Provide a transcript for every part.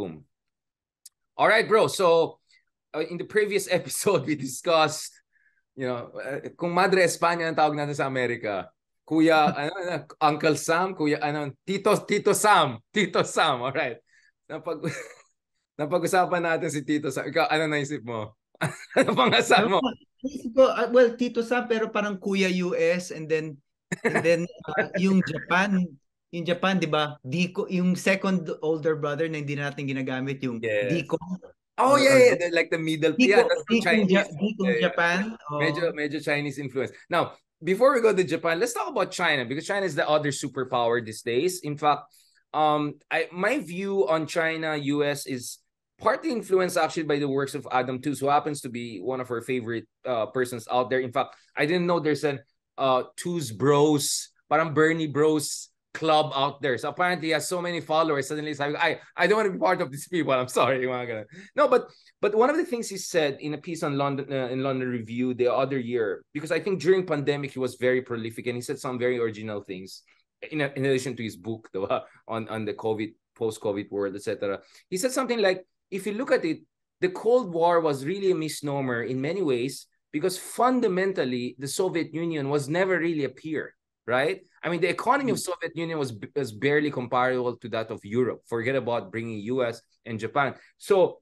Boom. All right, bro. So uh, in the previous episode, we discussed, you know, uh, kung Madre España ang tawag natin sa Amerika, Kuya, ano, ano, Uncle Sam, Kuya, ano, Tito, Tito Sam, Tito Sam, all right. Napag, napag-usapan natin si Tito Sam. Ikaw, ano naisip mo? ano pang asal mo? Uh, well, Tito Sam, pero parang Kuya US and then and then uh, yung Japan, yung Japan, 'di ba? Diko, yung second older brother na hindi natin ginagamit yung Yes. Diko. Oh yeah, yeah, like the middle. Diko, yeah, that's Diko, Chinese. Ja- Diko Yeah, yeah. Japan. Oh. Medyo, medyo Chinese influence. Now, before we go to Japan, let's talk about China because China is the other superpower these days. In fact, um, I my view on China, US is partly influenced actually by the works of Adam Tooze, who happens to be one of our favorite uh, persons out there. In fact, I didn't know there's an uh Tooze Bros, parang Bernie Bros club out there. So apparently he has so many followers. Suddenly it's like, I, I don't want to be part of these people. I'm sorry. No, but but one of the things he said in a piece on London uh, in London Review the other year, because I think during pandemic he was very prolific and he said some very original things. In, in addition to his book, diba, on on the COVID post-COVID world, etc. He said something like, if you look at it, the Cold War was really a misnomer in many ways because fundamentally the Soviet Union was never really a peer, right? I mean, the economy of mm-hmm. Soviet Union was was barely comparable to that of Europe. Forget about bringing US and Japan. So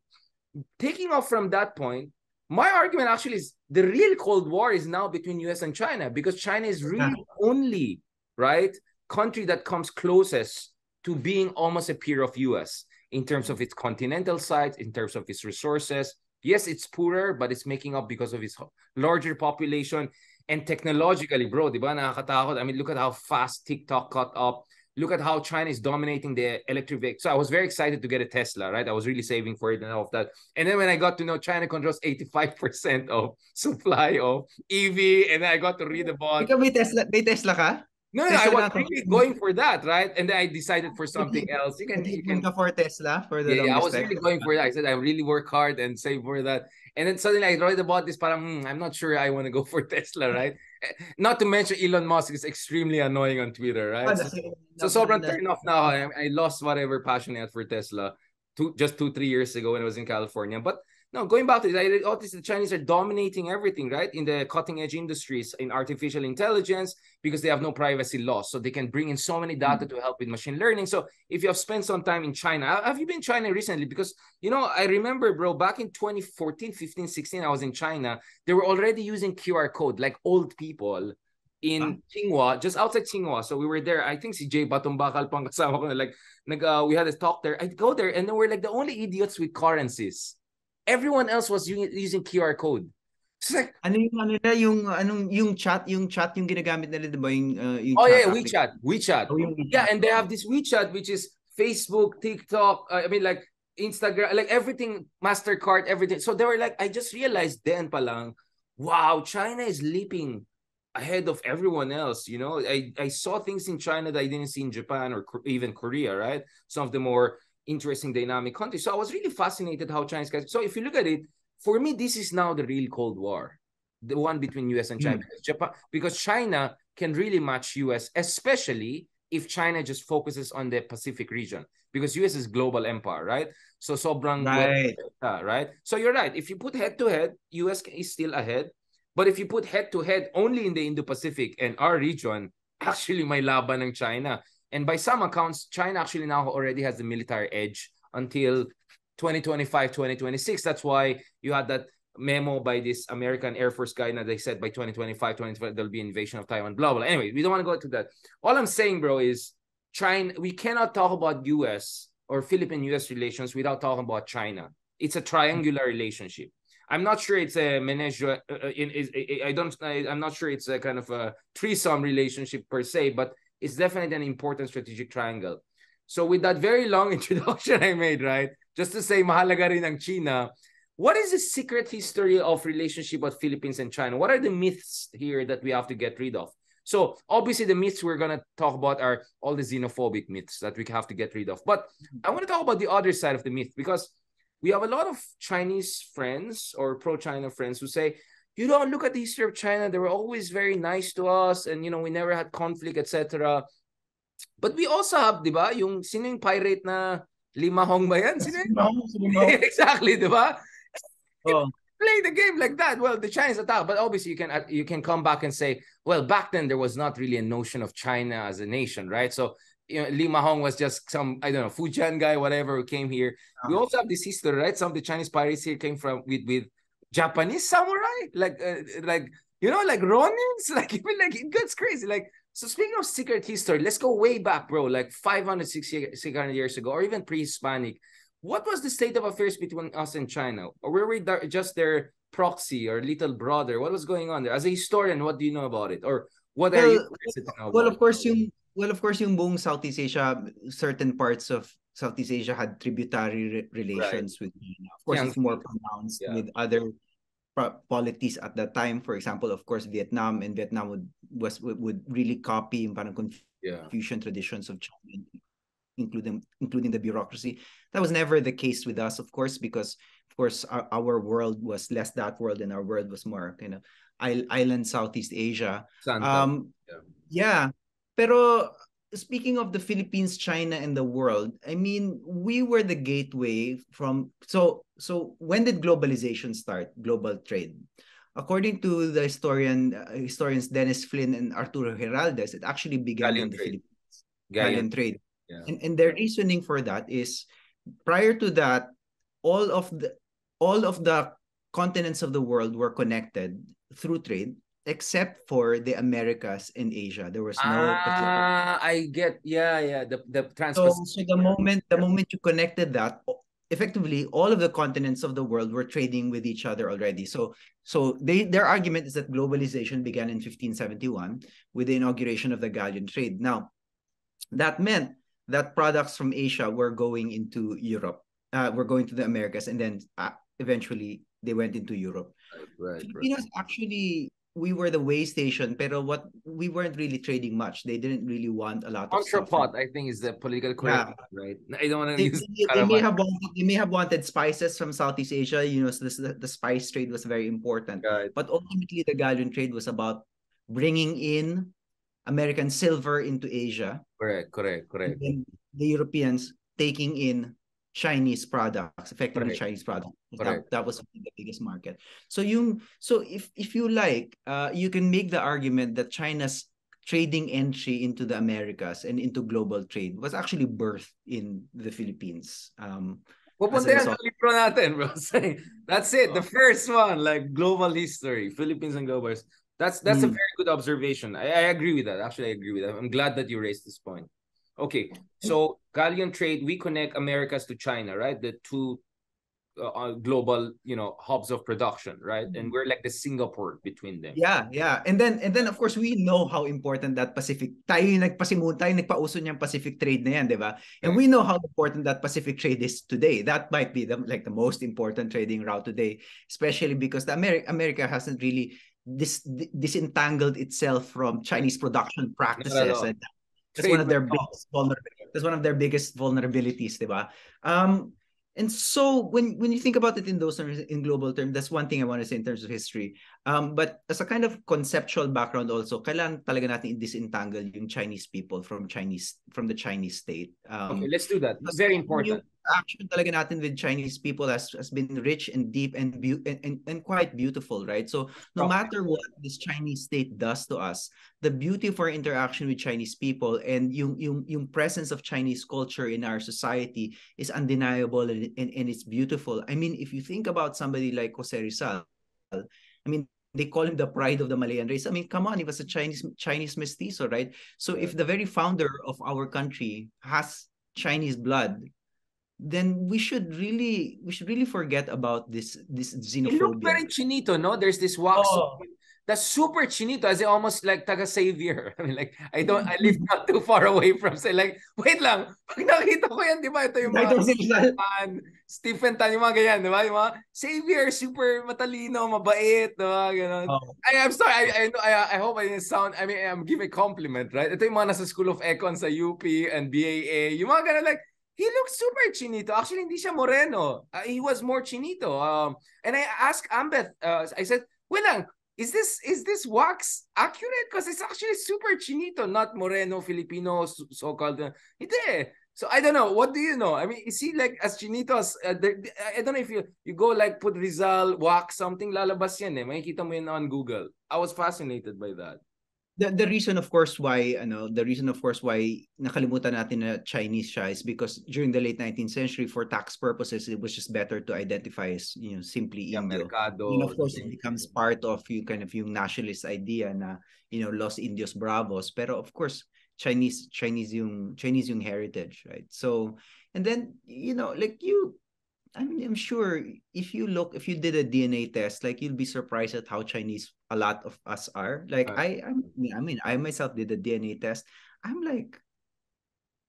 taking off from that point, my argument actually is the real Cold War is now between US and China because China is really the only right country that comes closest to being almost a peer of US in terms of its continental size, in terms of its resources. Yes, it's poorer, but it's making up because of its larger population and technologically, bro, di ba nakakatakot? I mean, look at how fast TikTok caught up. Look at how China is dominating the electric vehicle. So I was very excited to get a Tesla, right? I was really saving for it and all of that. And then when I got to know China controls 85% of supply of EV, and then I got to read about Ikaw may Tesla, may Tesla ka? No, no, I was really going for that, right? And then I decided for something else. You can, you can for Tesla for the yeah, yeah, I was really going for that. I said I really work hard and save for that. And then suddenly I read about this, parang, hmm, I'm not sure I want to go for Tesla, right? Eh, Not to mention Elon Musk is extremely annoying on Twitter, right? So, so sobrang turn off now. I, I lost whatever passion I had for Tesla two, just two, three years ago when I was in California. But no, going back to this, I noticed the Chinese are dominating everything, right? In the cutting edge industries, in artificial intelligence, because they have no privacy laws. So they can bring in so many data to help with machine learning. So if you have spent some time in China, have you been China recently? Because, you know, I remember, bro, back in 2014, 15, 16, I was in China. They were already using QR code, like old people in Tsinghua, just outside Tsinghua. So we were there. I think si Jay Batongbacal pang kasama ko na like, nag, uh, we had a talk there. I'd go there and then we're like the only idiots with currencies. Everyone else was using QR code. It's like, Ano yung ano nila, yung anong yung chat, yung chat yung ginagamit nila 'di ba yung uh, yung oh chat yeah. WeChat, WeChat. Oh, Yeah, and they have this WeChat, which is Facebook, TikTok, uh, I mean, like Instagram, like everything, MasterCard, everything. So they were like, I just realized then palang, wow, China is leaping ahead of everyone else. You know, I, I saw things in China that I didn't see in Japan or even Korea, right? Some of the more interesting dynamic country. So I was really fascinated how Chinese guys. So if you look at it, for me, this is now the real Cold War, the one between US and China. Because Japan, because China can really match US, especially if China just focuses on the Pacific region. Because US is global empire, right? So sobrang Right. uh, right? So you're right. If you put head to head, US is still ahead. But if you put head to head only in the Indo-Pacific and our region, actually may laban ng China. And by some accounts, China actually now already has the military edge until 2025, 2026. That's why you had that memo by this American Air Force guy that they said by 2025, 2025, there'll be an invasion of Taiwan, blah, blah. Anyway, we don't want to go into that. All I'm saying, bro, is China, we cannot talk about US or Philippine-US relations without talking about China. It's a triangular relationship. I'm not sure it's a menage. Uh, uh, I don't. I, I'm not sure it's a kind of a threesome relationship per se, but it's definitely an important strategic triangle. So with that very long introduction I made, right, just to say mahalaga rin ang China. What is the secret history of relationship with Philippines and China? What are the myths here that we have to get rid of? So obviously the myths we're gonna talk about are all the xenophobic myths that we have to get rid of. But mm-hmm. I want to talk about the other side of the myth because we have a lot of Chinese friends or pro-China friends who say, you don't look at the history of China. They were always very nice to us, and you know we never had conflict, etc. But we also have, di ba, yung sino yung pirate na Lima Hong ba yan? Sino? Lima Hong, Lima exactly, di ba? Oh. Play the game like that. Well, the Chinese attack, but obviously you can uh, you can come back and say, well, back then there was not really a notion of China as a nation, right? So you know, Lima Hong was just some I don't know Fujian guy, whatever, who came here. We Uh-huh. also have this history, right? Some of the Chinese pirates here came from with with Japanese samurai, like uh, like you know, like Ronins, like even like it gets crazy. Like so, speaking of secret history, let's go way back, bro, like 500, 600 years ago, or even pre-Hispanic. What was the state of affairs between us and China, or were we just their proxy or little brother? What was going on there? As a historian, what do you know about it, or what are you Well, interested to know Well, about of course, yung well, of course, yung buong Southeast Asia, certain parts of Southeast Asia had tributary re- relations with China. Of course, it's more pronounced Yeah. with other polities at that time. For example, of course, Vietnam and Vietnam would was would, really copy yung parang yeah, Confucian traditions of China, including including the bureaucracy. That was never the case with us, of course, because of course our, our world was less that world, and our world was more kind of island Southeast Asia. Santa. Um, Yeah. yeah. Pero speaking of the Philippines, China, and the world, I mean, we were the gateway from. So, so when did globalization start? Global trade. According to the historian uh, historians Dennis Flynn and Arturo Giráldez, it actually began Galleon in the trade. Philippines. Galleon. Galleon trade. Yeah. And and their reasoning for that is prior to that, all of the all of the continents of the world were connected through trade except for the Americas and Asia. There was no Ah, I get. Yeah, yeah. The the So, so the moment the moment you connected that, effectively all of the continents of the world were trading with each other already. So so they their argument is that globalization began in 1571 with the inauguration of the galleon trade. Now, that meant that products from Asia were going into Europe, uh, were going to the Americas, and then uh, eventually they went into Europe. Right, right. Filipinos actually we were the way station, pero what we weren't really trading much. They didn't really want a lot of Entrepot, I think, is the political correct, right? I don't want to they, use. they- they may have wanted they may have wanted spices from Southeast Asia. You know, so this, the, the spice trade was very important. Right. But ultimately, the galleon trade was about bringing in American silver into Asia, Correct, correct, correct. the Europeans taking in Chinese products, effectively Correct. Chinese products. That, that was the biggest market. So you, so if if you like, uh, you can make the argument that China's trading entry into the Americas and into global trade was actually birthed in the Philippines. Um, Pupunta yan sa libro natin, bro. That's it. The first one, like global history, Philippines and globals. That's that's a Mm. very good observation. I, I agree with that. Actually, I agree with that. I'm glad that you raised this point. Okay, so galleon trade, we connect Americas to China, right? The two uh, uh, global, you know, hubs of production, right? And we're like the Singapore between them. Yeah, yeah. And then and then of course we know how important that Pacific tayo yung nagpasimun tayo nagpauso niyang Pacific trade na yan, 'di ba? And we know how important that Pacific trade is today. That might be the like the most important trading route today, especially because the America America hasn't really dis, disentangled itself from Chinese production practices all. and that's one of their biggest vulner- that's one of their biggest vulnerabilities, 'di ba? Um and so when when you think about it in those terms in global terms, that's one thing I want to say in terms of history. Um, but as a kind of conceptual background also, kailangan talaga natin i-disentangle yung Chinese people from Chinese from the Chinese state. Um, Okay, let's do that. It's very important. Action talaga natin with Chinese people has, has been rich and deep and, beau- and, and and quite beautiful, right? So no matter what this Chinese state does to us, the beauty of our interaction with Chinese people and yung yung yung presence of Chinese culture in our society is undeniable and, and, and it's beautiful. I mean, if you think about somebody like Jose Rizal, I mean, they call him the pride of the Malayan race. I mean, come on, he was a Chinese Chinese mestizo, right? So if the very founder of our country has Chinese blood, then we should really we should really forget about this this He looked very xenophobia. chinito, no? There's this wax. Oh. That's super chinito, as in almost like taga savior. I mean, like I don't, I live not too far away from. Say, like, wait lang. Pag nakita ko yan, di ba? Ito yung mga. Tan, Stephen Tan, yung mga ganyan, di ba? Yung mga savior, super matalino, mabait, di ba? Ganon. Oh. I, I'm sorry. I, I, know- I, I hope I didn't sound. I mean, I'm giving a compliment, right? Ito yung mga nasa School of Econ sa UP and BAA. Yung mga ganun, like, he looks super chinito. Actually, hindi siya moreno. Uh, he was more chinito. Um, and I asked Ambeth, uh, I said, wait lang, is this is this wax accurate? Because it's actually super chinito, not moreno, Filipino, so- so-called. uh, Hindi. So I don't know. What do you know? I mean, is he like as Chinitos? Uh, I don't know if you you go like put Rizal, wax, something, lalabas yan eh. Makikita mo yan on Google. I was fascinated by that. The, the reason of course why ano the reason of course why nakalimutan natin na Chinese siya is because during the late 19th century for tax purposes it was just better to identify as you know simply yeah, Indio. Mercado, and of course it becomes part of you kind of yung nationalist idea na you know Los Indios Bravos pero of course Chinese Chinese yung Chinese yung heritage, right? So and then you know like you I mean I'm sure if you look if you did a DNA test like you'll be surprised at how Chinese a lot of us are. Like I I mean I mean I myself did a DNA test. I'm like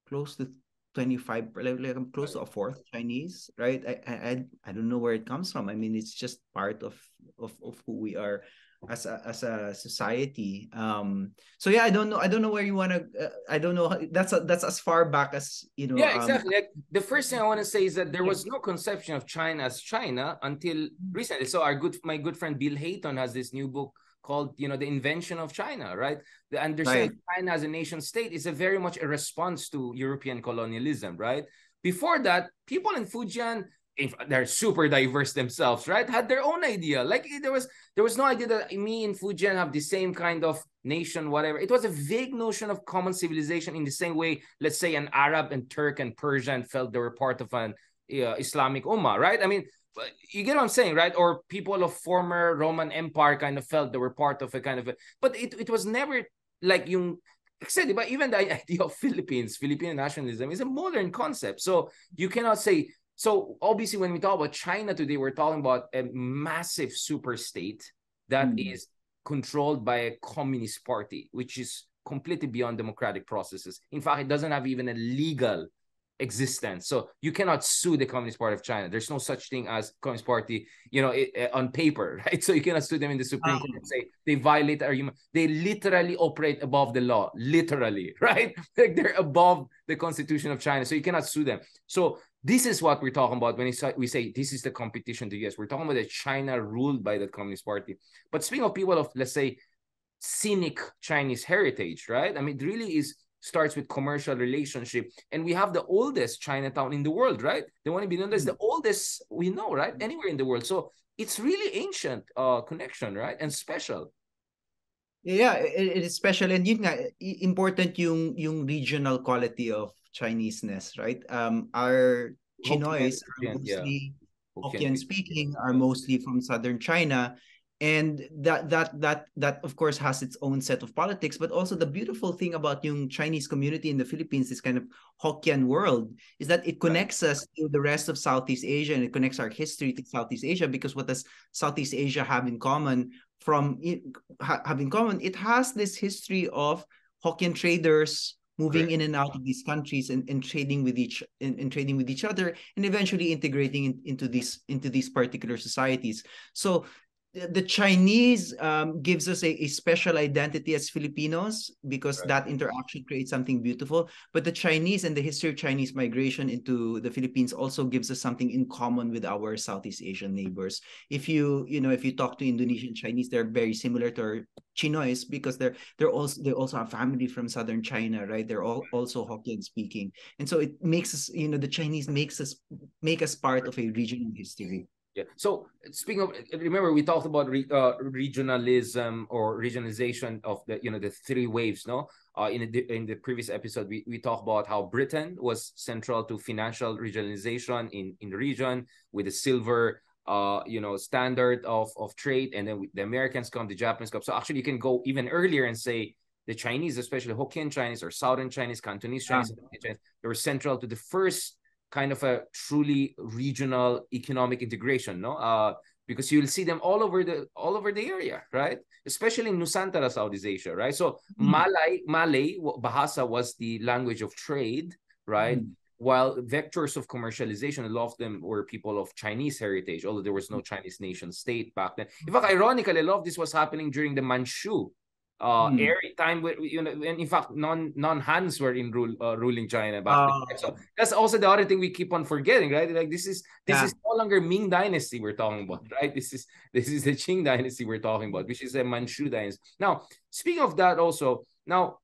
close to 25 like, like I'm close to a fourth Chinese, right? I I I don't know where it comes from. I mean it's just part of of of who we are as a as a society. Um so yeah i don't know i don't know where you want to uh, i don't know that's a, that's as far back as you know yeah um, exactly. Um, like the first thing i want to say is that there was no conception of china as china until recently. So our good my good friend bill hayton has this new book called you know the invention of china right? The understanding right. china as a nation state is a very much a response to european colonialism right? Before that people in fujian they're super diverse themselves, right? Had their own idea. Like there was there was no idea that me and Fujian have the same kind of nation, whatever. It was a vague notion of common civilization in the same way, let's say, an Arab and Turk and Persian felt they were part of an uh, Islamic ummah, right? I mean, you get what I'm saying, right? Or people of former Roman Empire kind of felt they were part of a kind of a, but it, it was never like yung Except, but even the idea of Philippines, Philippine nationalism is a modern concept. So you cannot say so obviously, when we talk about China today, we're talking about a massive super state that mm. is controlled by a communist party, which is completely beyond democratic processes. In fact, it doesn't have even a legal existence. So you cannot sue the Communist Party of China. There's no such thing as Communist Party, you know, it, it, on paper, right? So you cannot sue them in the Supreme Court and say they violate our human. They literally operate above the law, literally, right? Like they're above the Constitution of China. So you cannot sue them. So this is what we're talking about when we say this is the competition to US. We're talking about a China ruled by the Communist Party. But speaking of people of, let's say, scenic Chinese heritage, right? I mean, it really is starts with commercial relationship. And we have the oldest Chinatown in the world, right? The one in Binondo is the mm. oldest we know, right? Anywhere in the world. So it's really ancient uh, connection, right? And special. Yeah, it, it is special and yun nga, important yung yung regional quality of Chineseness, right? Um, our Chinoys are mostly yeah. Hokkien speaking, are mostly from southern China, and that that that that of course has its own set of politics. But also the beautiful thing about yung chinese community in the philippines this kind of hokkien world is that it connects us to the rest of southeast asia and it connects our history to southeast asia because what does southeast asia have in common from it, have in common? It has this history of hokkien traders moving in and out of these countries and, and trading with each and, and trading with each other and eventually integrating in, into these into these particular societies. So the Chinese um, gives us a, a, special identity as Filipinos because right. that interaction creates something beautiful. But the Chinese and the history of Chinese migration into the Philippines also gives us something in common with our Southeast Asian neighbors. If you you know if you talk to Indonesian Chinese, they're very similar to our Chinoys because they're they're also they also have family from southern China, right? They're all also Hokkien speaking, and so it makes us you know the Chinese makes us make us part of a regional history. Yeah. So speaking of, remember we talked about re, uh, regionalism or regionalization of the you know the three waves. No, uh, in the in the previous episode we, we talked about how Britain was central to financial regionalization in in the region with the silver uh you know standard of of trade, and then the Americans come, the Japanese come. So actually you can go even earlier and say the Chinese, especially Hokkien Chinese or Southern Chinese, Cantonese Chinese, yeah. they were central to the first kind of a truly regional economic integration, no? Uh, because you'll see them all over the all over the area, right? Especially in Nusantara, Southeast Asia, right? So mm. Malay, Malay, Bahasa was the language of trade, right? Mm. While vectors of commercialization, a lot of them were people of Chinese heritage, although there was no Chinese nation state back then. In fact, ironically, a lot of this was happening during the Manchu uh mm. every time we, you know and in fact non non Hans were in rule uh, ruling China back uh, then. So that's also the other thing we keep on forgetting, right? Like this is this yeah. is no longer Ming dynasty we're talking about, right? This is this is the Qing dynasty we're talking about, which is a Manchu dynasty. Now, speaking of that also, now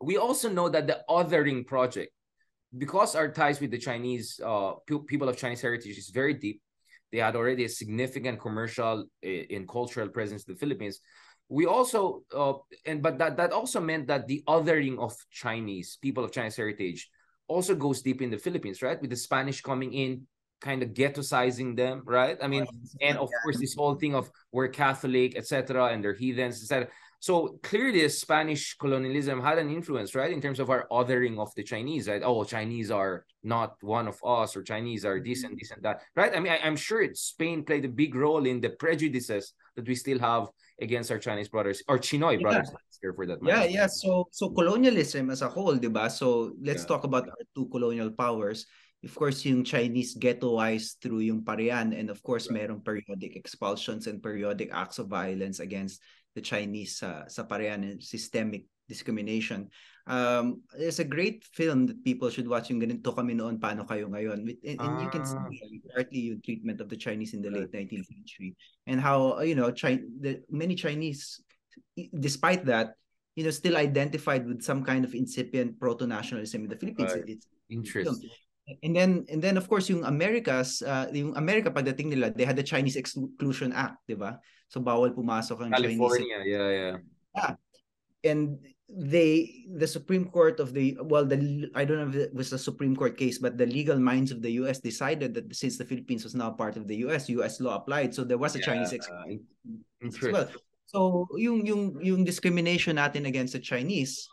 we also know that the othering project because our ties with the Chinese uh people of Chinese heritage is very deep, they had already a significant commercial in cultural presence in the Philippines. We also uh, and but that that also meant that the othering of Chinese people of Chinese heritage also goes deep in the Philippines, right? With the Spanish coming in, kind of ghettoizing them, right? I mean, and of course this whole thing of we're Catholic, etc., and they're heathens, etc. So clearly, Spanish colonialism had an influence, right, in terms of our othering of the Chinese, right? Oh, Chinese are not one of us, or Chinese are this and mm-hmm. this and that, right? I mean, I, am sure Spain played a big role in the prejudices that we still have against our Chinese brothers or Chinoy yeah. brothers here for that. Matter. Yeah, yeah. So, so colonialism as a whole, diba? So let's yeah. talk about our two colonial powers. Of course, yung Chinese ghettoized through yung Parian, and of course, right. merong periodic expulsions and periodic acts of violence against the Chinese uh, sa Parian and systemic discrimination. Um, there's a great film that people should watch yung ganito kami noon, paano kayo ngayon. And, and you can see ah. partly yung treatment of the Chinese in the late 19th century and how, you know, China, the, many Chinese, despite that, you know, still identified with some kind of incipient proto-nationalism in the Philippines. Right. It's, Interesting. And then and then of course yung Americas, uh, yung America pagdating nila, they had the Chinese Exclusion Act, 'di ba? So bawal pumasok ang California, Chinese. yeah, yeah. Yeah. And they the Supreme Court of the well the I don't know if it was a Supreme Court case, but the legal minds of the US decided that since the Philippines was now part of the US, US law applied. So there was a yeah, Chinese exclusion uh, as well. So yung yung yung discrimination natin against the Chinese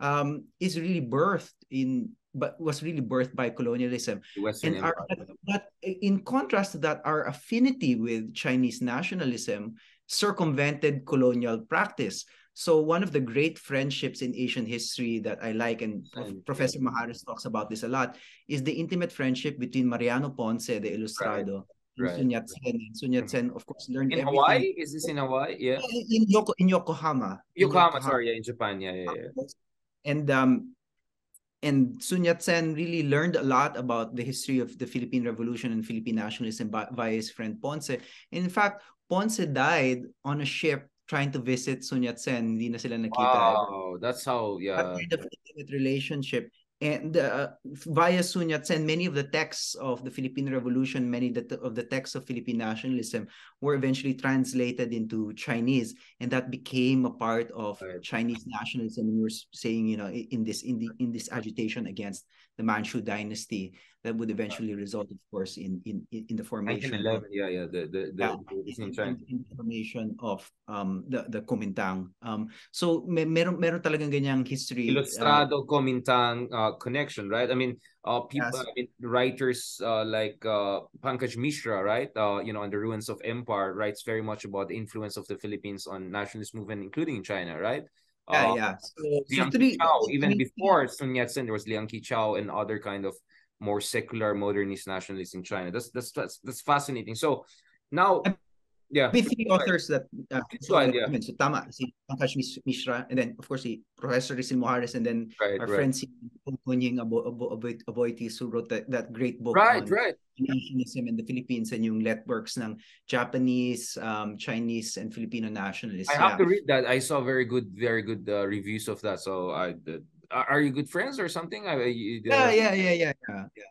um is really birthed in but was really birthed by colonialism. Western and our, but in contrast to that, our affinity with Chinese nationalism circumvented colonial practice. So one of the great friendships in Asian history that I like, and Professor Mojares talks about this a lot, is the intimate friendship between Mariano Ponce, the Ilustrado, right. Sun Yat-sen. Sun Yat-sen, of course, learned in everything. Hawaii. Is this in Hawaii? Yeah. In Yoko, in Yokohama. Yokohama, in Yokohama. sorry, yeah, in Japan. Yeah, yeah, yeah. And um, and Sun Yat-sen really learned a lot about the history of the Philippine Revolution and Philippine nationalism by his friend Ponce. And In fact, Ponce died on a ship trying to visit Sun Yat-sen. Hindi na sila nakita. Wow, ever. that's how, yeah. That kind of intimate relationship and uh, via Sun Yat-sen, many of the texts of the Philippine Revolution, many of the texts of Philippine nationalism were eventually translated into Chinese, and that became a part of right. Chinese nationalism. And we were saying, you know, in this in the in this agitation against the Manchu dynasty that would eventually result, of course, in in in the formation. 1911, yeah, yeah, the the, the, yeah, the formation of um the the Kuomintang. Um, so may, meron meron talagang ganyang history. Ilustrado uh, Kuomintang uh, connection, right? I mean, uh, people, yes. I mean, writers uh, like uh, Pankaj Mishra, right? Uh, you know, on the ruins of empire, writes very much about the influence of the Philippines on nationalist movement, including in China, right? Yeah, uh, yeah. So, Liang so even before Sun Yat-sen, there was Liang Qichao and other kind of more secular modernist nationalists in China. That's that's that's, that's fascinating. So now yeah. With three authors that uh, so, ahead, yeah. so tama si Pankaj Mishra and then of course the Professor Resil Mojares and then right, our right. friend si CuUnjieng Abo, Abo, Aboitiz who wrote that, that great book right, on right. nationalism in the Philippines and yung networks ng Japanese, um, Chinese and Filipino nationalists. I have yeah. to read that. I saw very good very good uh, reviews of that. So I uh, are you good friends or something? I, you, uh, yeah, yeah, yeah, yeah, yeah.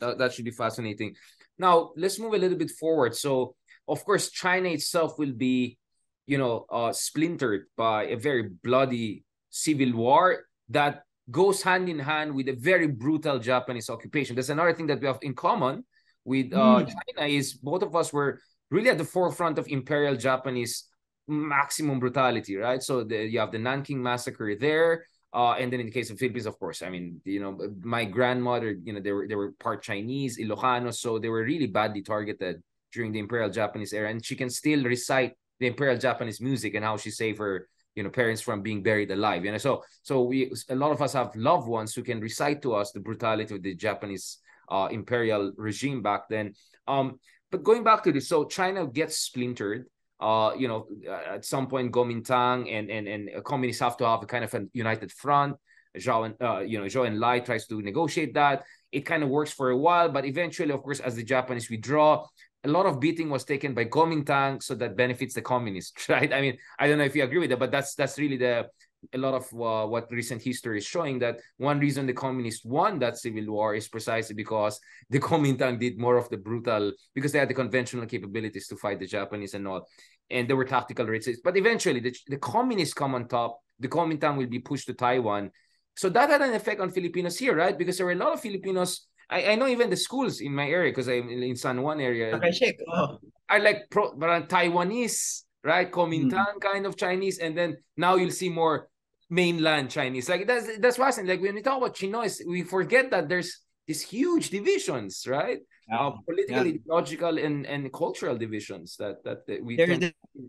That, that should be fascinating. Now let's move a little bit forward. So of course, China itself will be, you know, uh, splintered by a very bloody civil war that goes hand in hand with a very brutal Japanese occupation. That's another thing that we have in common with uh, mm. China is both of us were really at the forefront of imperial Japanese maximum brutality, right? So the, you have the Nanking massacre there. Uh, and then in the case of Philippines, of course, I mean, you know, my grandmother, you know, they were they were part Chinese, Ilocano, so they were really badly targeted during the Imperial Japanese era, and she can still recite the Imperial Japanese music and how she saved her you know parents from being buried alive. You know, so so we a lot of us have loved ones who can recite to us the brutality of the Japanese uh, imperial regime back then. Um, but going back to this, so China gets splintered. Uh, you know, at some point, Kuomintang and and and communists have to have a kind of a united front. Zhou and uh, you know Zhou Enlai tries to negotiate that. It kind of works for a while, but eventually, of course, as the Japanese withdraw, a lot of beating was taken by Kuomintang, so that benefits the communists, right? I mean, I don't know if you agree with that, but that's that's really the a lot of uh, what recent history is showing that one reason the communists won that civil war is precisely because the Kuomintang did more of the brutal because they had the conventional capabilities to fight the Japanese and all, and there were tactical races. But eventually, the, the communists come on top. The Kuomintang will be pushed to Taiwan. So that had an effect on Filipinos here, right? Because there were a lot of Filipinos. I, I know even the schools in my area, because I'm in San Juan area, okay, oh. are like pro, Taiwanese, right? Kuomintang mm. kind of Chinese, and then now you'll see more mainland Chinese. Like that's that's fascinating. Like when we talk about Chinoy, we forget that there's these huge divisions, right? Yeah. Uh, political, yeah. ideological, and and cultural divisions that that, that we. There,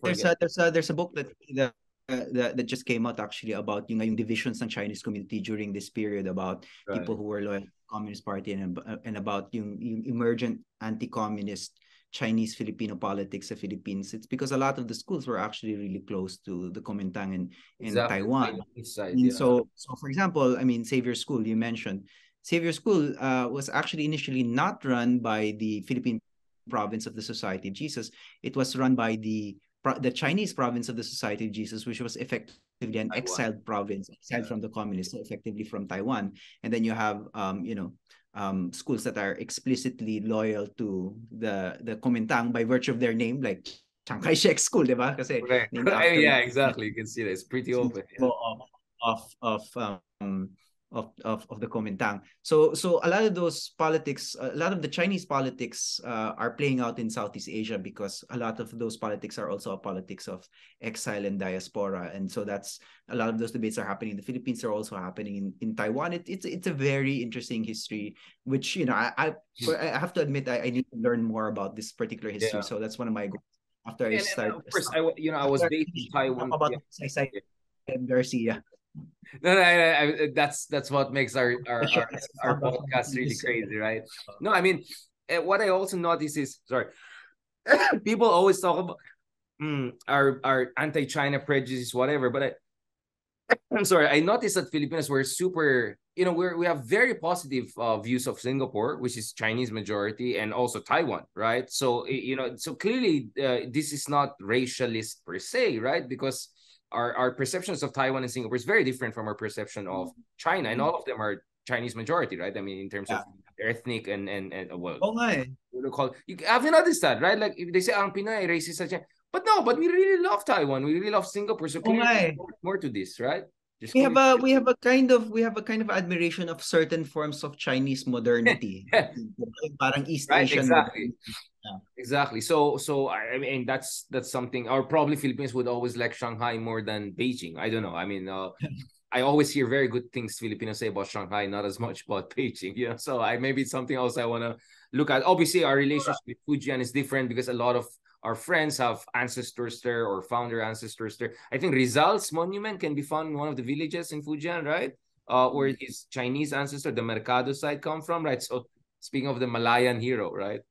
there's a there's a there's a book that that uh, that, that just came out actually about yung, yung divisions ng Chinese community during this period about right. people who were loyal to the Communist Party and, and about yung, yung emergent anti-communist Chinese Filipino politics of Philippines. It's because a lot of the schools were actually really close to the Kuomintang and, and exactly. Taiwan. Side, yeah. so, so for example, I mean, Xavier School you mentioned. Xavier School uh, was actually initially not run by the Philippine province of the Society of Jesus. It was run by the the Chinese province of the Society of Jesus, which was effectively an Taiwan. exiled province, exiled yeah. from the communists, so effectively from Taiwan. And then you have, um, you know, um, schools that are explicitly loyal to the the Kuomintang by virtue of their name, like Chiang Kai-shek School, di ba? Kasi yeah, exactly. You can see that it's pretty open. Yeah. Of of of um of, of, of the Kuomintang. So so a lot of those politics, a lot of the Chinese politics uh, are playing out in Southeast Asia because a lot of those politics are also a politics of exile and diaspora. And so that's a lot of those debates are happening. The Philippines are also happening in, in Taiwan. It, it's it's a very interesting history, which you know I I, I have to admit I, I need to learn more about this particular history. Yeah. So that's one of my goals after I start. of course, I you know I was based in Taiwan. About yeah. and Garcia no, no, I, I, that's that's what makes our our, our, our podcast really crazy, right? No, I mean, eh, what I also notice is sorry, people always talk about mm, our our anti-China prejudice, whatever. But I, I'm sorry, I noticed that Filipinos were super. You know, we we have very positive uh, views of Singapore, which is Chinese majority, and also Taiwan, right? So you know, so clearly uh, this is not racialist per se, right? Because our, our perceptions of Taiwan and Singapore is very different from our perception of mm-hmm. China, and mm-hmm. all of them are Chinese majority, right? I mean, in terms yeah. of ethnic and and and uh, well, oh my, call you have you noticed that, right? Like if they say ang Pinay racist, but no, but we really love Taiwan, we really love Singapore, so oh more to this, right? Just we have a we have a kind of we have a kind of admiration of certain forms of Chinese modernity, parang East right, Asian. Exactly. Yeah. Exactly. So so I mean that's that's something or probably Philippines would always like Shanghai more than Beijing. I don't know. I mean uh, I always hear very good things Filipinos say about Shanghai, not as much about Beijing. You know, so I maybe it's something else I want to look at. Obviously, our relationship with Fujian is different because a lot of our friends have ancestors there or founder ancestors there. I think Rizal's monument can be found in one of the villages in Fujian, right? Uh, where his Chinese ancestor, the Mercado side, come from, right? So speaking of the Malayan hero, right?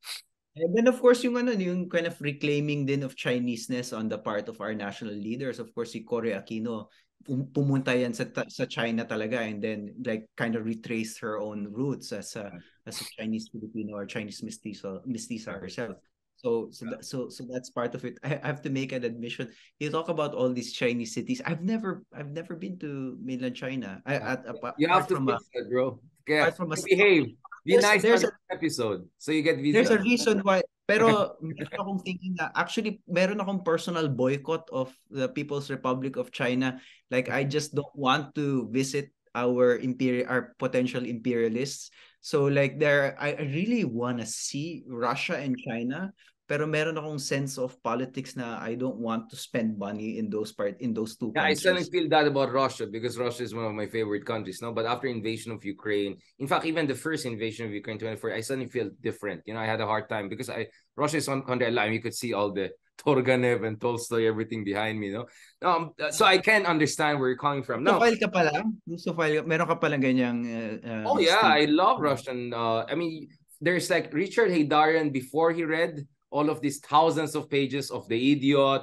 And then of course yung ano yung kind of reclaiming din of Chineseness on the part of our national leaders. Of course si Cory Aquino pumunta yan sa sa China talaga and then like kind of retraced her own roots as a as a Chinese Filipino or Chinese mestizo mestiza herself. So so that, so so that's part of it. I have to make an admission. You talk about all these Chinese cities. I've never I've never been to mainland China. I, at, apart, you have to from uh, a, that, bro. Yeah, from a, behave. Be there's, nice there's a, episode. So you get visa. There's a reason why. Pero meron akong thinking na actually meron akong personal boycott of the People's Republic of China. Like I just don't want to visit our imperial our potential imperialists. So like there I really want to see Russia and China pero meron akong sense of politics na I don't want to spend money in those part in those two yeah, countries. I still feel that about Russia because Russia is one of my favorite countries no? But after invasion of Ukraine in fact even the first invasion of Ukraine 24 I suddenly feel different. You know I had a hard time because I Russia is one country I love you could see all the Turgenev and Tolstoy everything behind me no? Um so I can understand where you're coming from. No file ka so file meron ka pala ganyang uh, uh, oh yeah I love Russian uh, I mean there's like Richard Heydarian before he read all of these thousands of pages of the idiot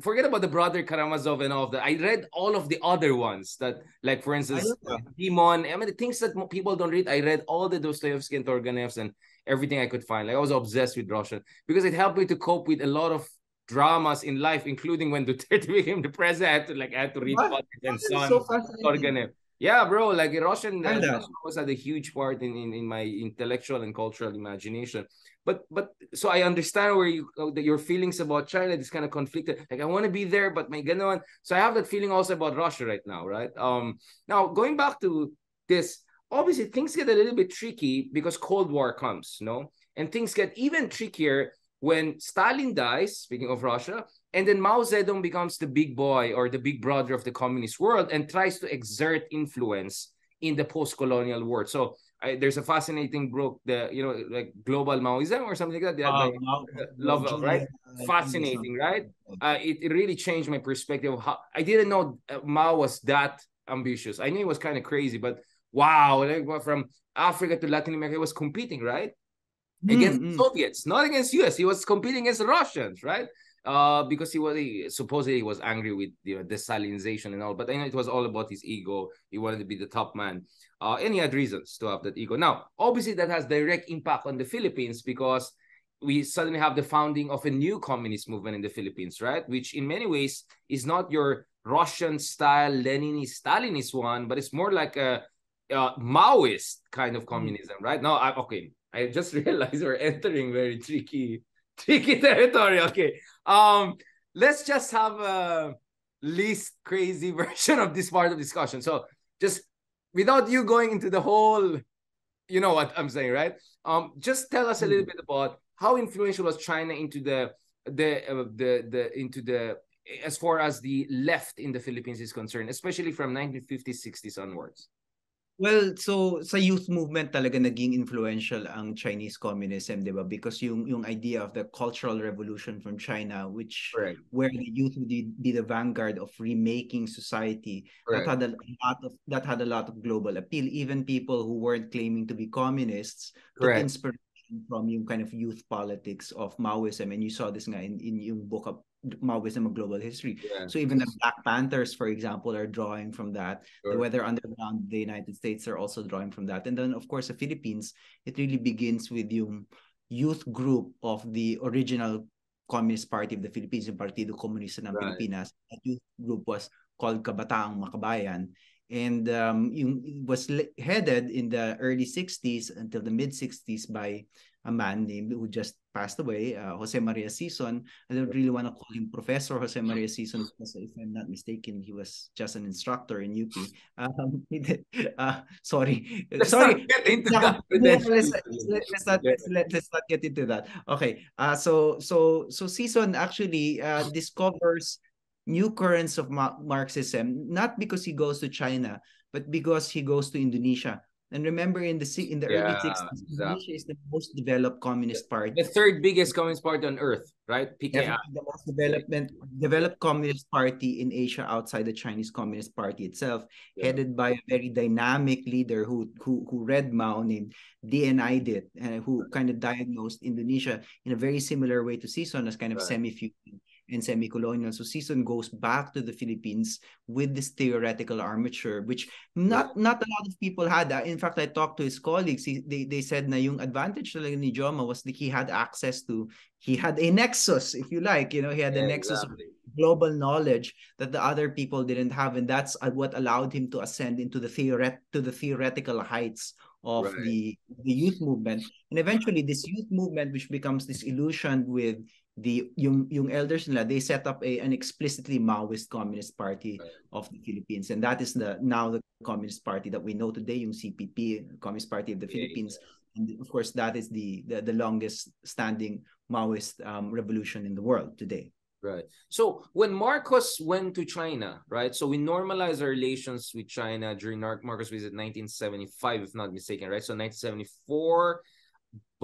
forget about the brother Karamazov and all of that. I read all of the other ones that, like for instance, Demon. I mean, the things that people don't read. I read all the Dostoevsky and Turgenevs and everything I could find. Like I was obsessed with Russian because it helped me to cope with a lot of dramas in life, including when Duterte became the president. I had to like I had to read what? and Son. So yeah, bro. Like Russian, uh, Russian was had a huge part in, in in my intellectual and cultural imagination. But but so I understand where you uh, your feelings about China is kind of conflicted. Like I want to be there, but my ganon. So I have that feeling also about Russia right now, right? Um, now going back to this, obviously things get a little bit tricky because Cold War comes, you no, and things get even trickier when Stalin dies, speaking of Russia, and then Mao Zedong becomes the big boy or the big brother of the communist world and tries to exert influence in the post-colonial world. So I, there's a fascinating book, the you know like global Maoism or something like that. Uh, like, love, Mao, right? Fascinating, right? Uh, it, it really changed my perspective. Of how I didn't know uh, Mao was that ambitious. I knew he was kind of crazy, but wow, like from Africa to Latin America, he was competing, right? against mm-hmm. Soviets, not against US. He was competing against Russians, right? Uh, because he was he, supposedly he was angry with you know, de-Stalinization and all, but I know it was all about his ego. He wanted to be the top man. Uh, and he had reasons to have that ego. Now, obviously, that has direct impact on the Philippines because we suddenly have the founding of a new communist movement in the Philippines, right? Which in many ways is not your Russian style Leninist Stalinist one, but it's more like a, a Maoist kind of mm. communism, right? Now, I, okay, I just realized we're entering very tricky, tricky territory. Okay. Um, let's just have a least crazy version of this part of discussion. So just without you going into the whole, you know what I'm saying, right? Um, just tell us a little bit about how influential was China into the the uh, the the into the as far as the left in the Philippines is concerned, especially from 1950s, 60s onwards. Well, so sa youth movement talaga naging influential ang Chinese communism, 'di ba? Because yung yung idea of the cultural revolution from China which Correct. where the youth would be the vanguard of remaking society, Correct. that had a lot of that had a lot of global appeal. Even people who weren't claiming to be communists took inspiration from yung kind of youth politics of Maoism and you saw this nga in, in yung book of Maoism of global history. Yeah. So even the Black Panthers, for example, are drawing from that. Sure. The Weather Underground, the United States are also drawing from that. And then of course the Philippines, it really begins with yung youth group of the original Communist Party of the Philippines, yung Partido Komunista ng right. Pilipinas. That youth group was called Kabataang Makabayan. And um, yung, was headed in the early 60s until the mid 60s by a man named who just passed away, uh, Jose Maria Sison. I don't really want to call him Professor Jose Maria Sison because if I'm not mistaken, he was just an instructor in UP. Um, uh, sorry, let's sorry. Not into that. Let's, let's, let's, not, let, let's not get into that. Okay. Uh, so so so Sison actually uh, discovers new currents of Marxism not because he goes to China, but because he goes to Indonesia and remember, in the in the yeah, early 60s, exactly. Indonesia is the most developed communist party. The third biggest communist party on earth, right? PKI. The most development developed communist party in Asia outside the Chinese Communist Party itself, yeah. headed by a very dynamic leader who who who read Mao named D.N. Aidit, uh, who kind of diagnosed Indonesia in a very similar way to Sison as kind of right. semi-feudal and semi-colonial. So Sison goes back to the Philippines with this theoretical armature, which not not a lot of people had. In fact, I talked to his colleagues. He, they, they said na yung advantage talaga ni Joma was that he had access to, he had a nexus, if you like. You know, he had yeah, a nexus exactly. of global knowledge that the other people didn't have. And that's uh, what allowed him to ascend into the theoret to the theoretical heights of right. the the youth movement and eventually this youth movement which becomes this illusion with the yung yung elders nila they set up a an explicitly Maoist Communist Party of the Philippines and that is the now the Communist Party that we know today yung CPP Communist Party of the yeah, Philippines yeah. and of course that is the the, the longest standing Maoist um, revolution in the world today Right. So when Marcos went to China, right? So we normalized our relations with China during Marcos visit 1975, if not mistaken, right? So 1974,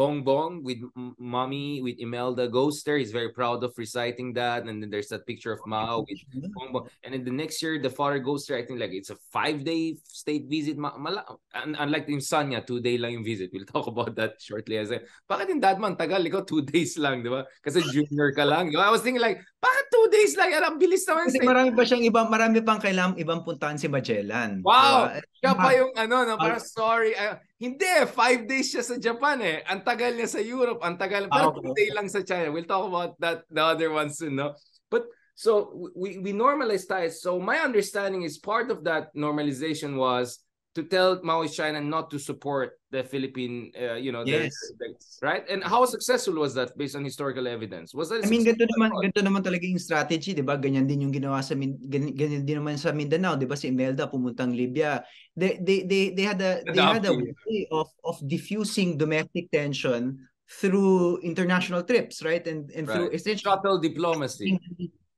Bong Bong with mommy with Imelda goes there. He's very proud of reciting that. And then there's that picture of Mao with Bong Bong. And then the next year, the father goes there. I think like it's a five day state visit. And unlike yung son two day lang yung visit. We'll talk about that shortly. I say, bakit yung dad man tagal? Ikaw two days lang, di ba? Kasi junior ka lang. I was thinking like, bakit two days lang? Ang bilis naman. Kasi marami pa siyang ibang, marami pang kailangan ibang puntahan si Magellan. Wow! Diba? Siya pa yung ano, no, parang sorry. Uh, hindi, five days siya sa Japan eh. Ang tagal niya sa Europe, ang tagal. Ah, Pero okay. day lang sa China. We'll talk about that the other ones soon, no? But so we we normalize ties. So my understanding is part of that normalization was to tell Maoist China not to support the Philippine, uh, you know, yes. their, right? And how successful was that based on historical evidence? Was that? I mean, ganito naman, ganito naman talaga yung strategy, di ba? Ganyan din yung ginawa sa ganyan, ganyan din naman sa Mindanao, di ba? Si Imelda pumuntang Libya. They they they, they had a they had a way of of diffusing domestic tension through international trips, right? And and right. through essentially shuttle diplomacy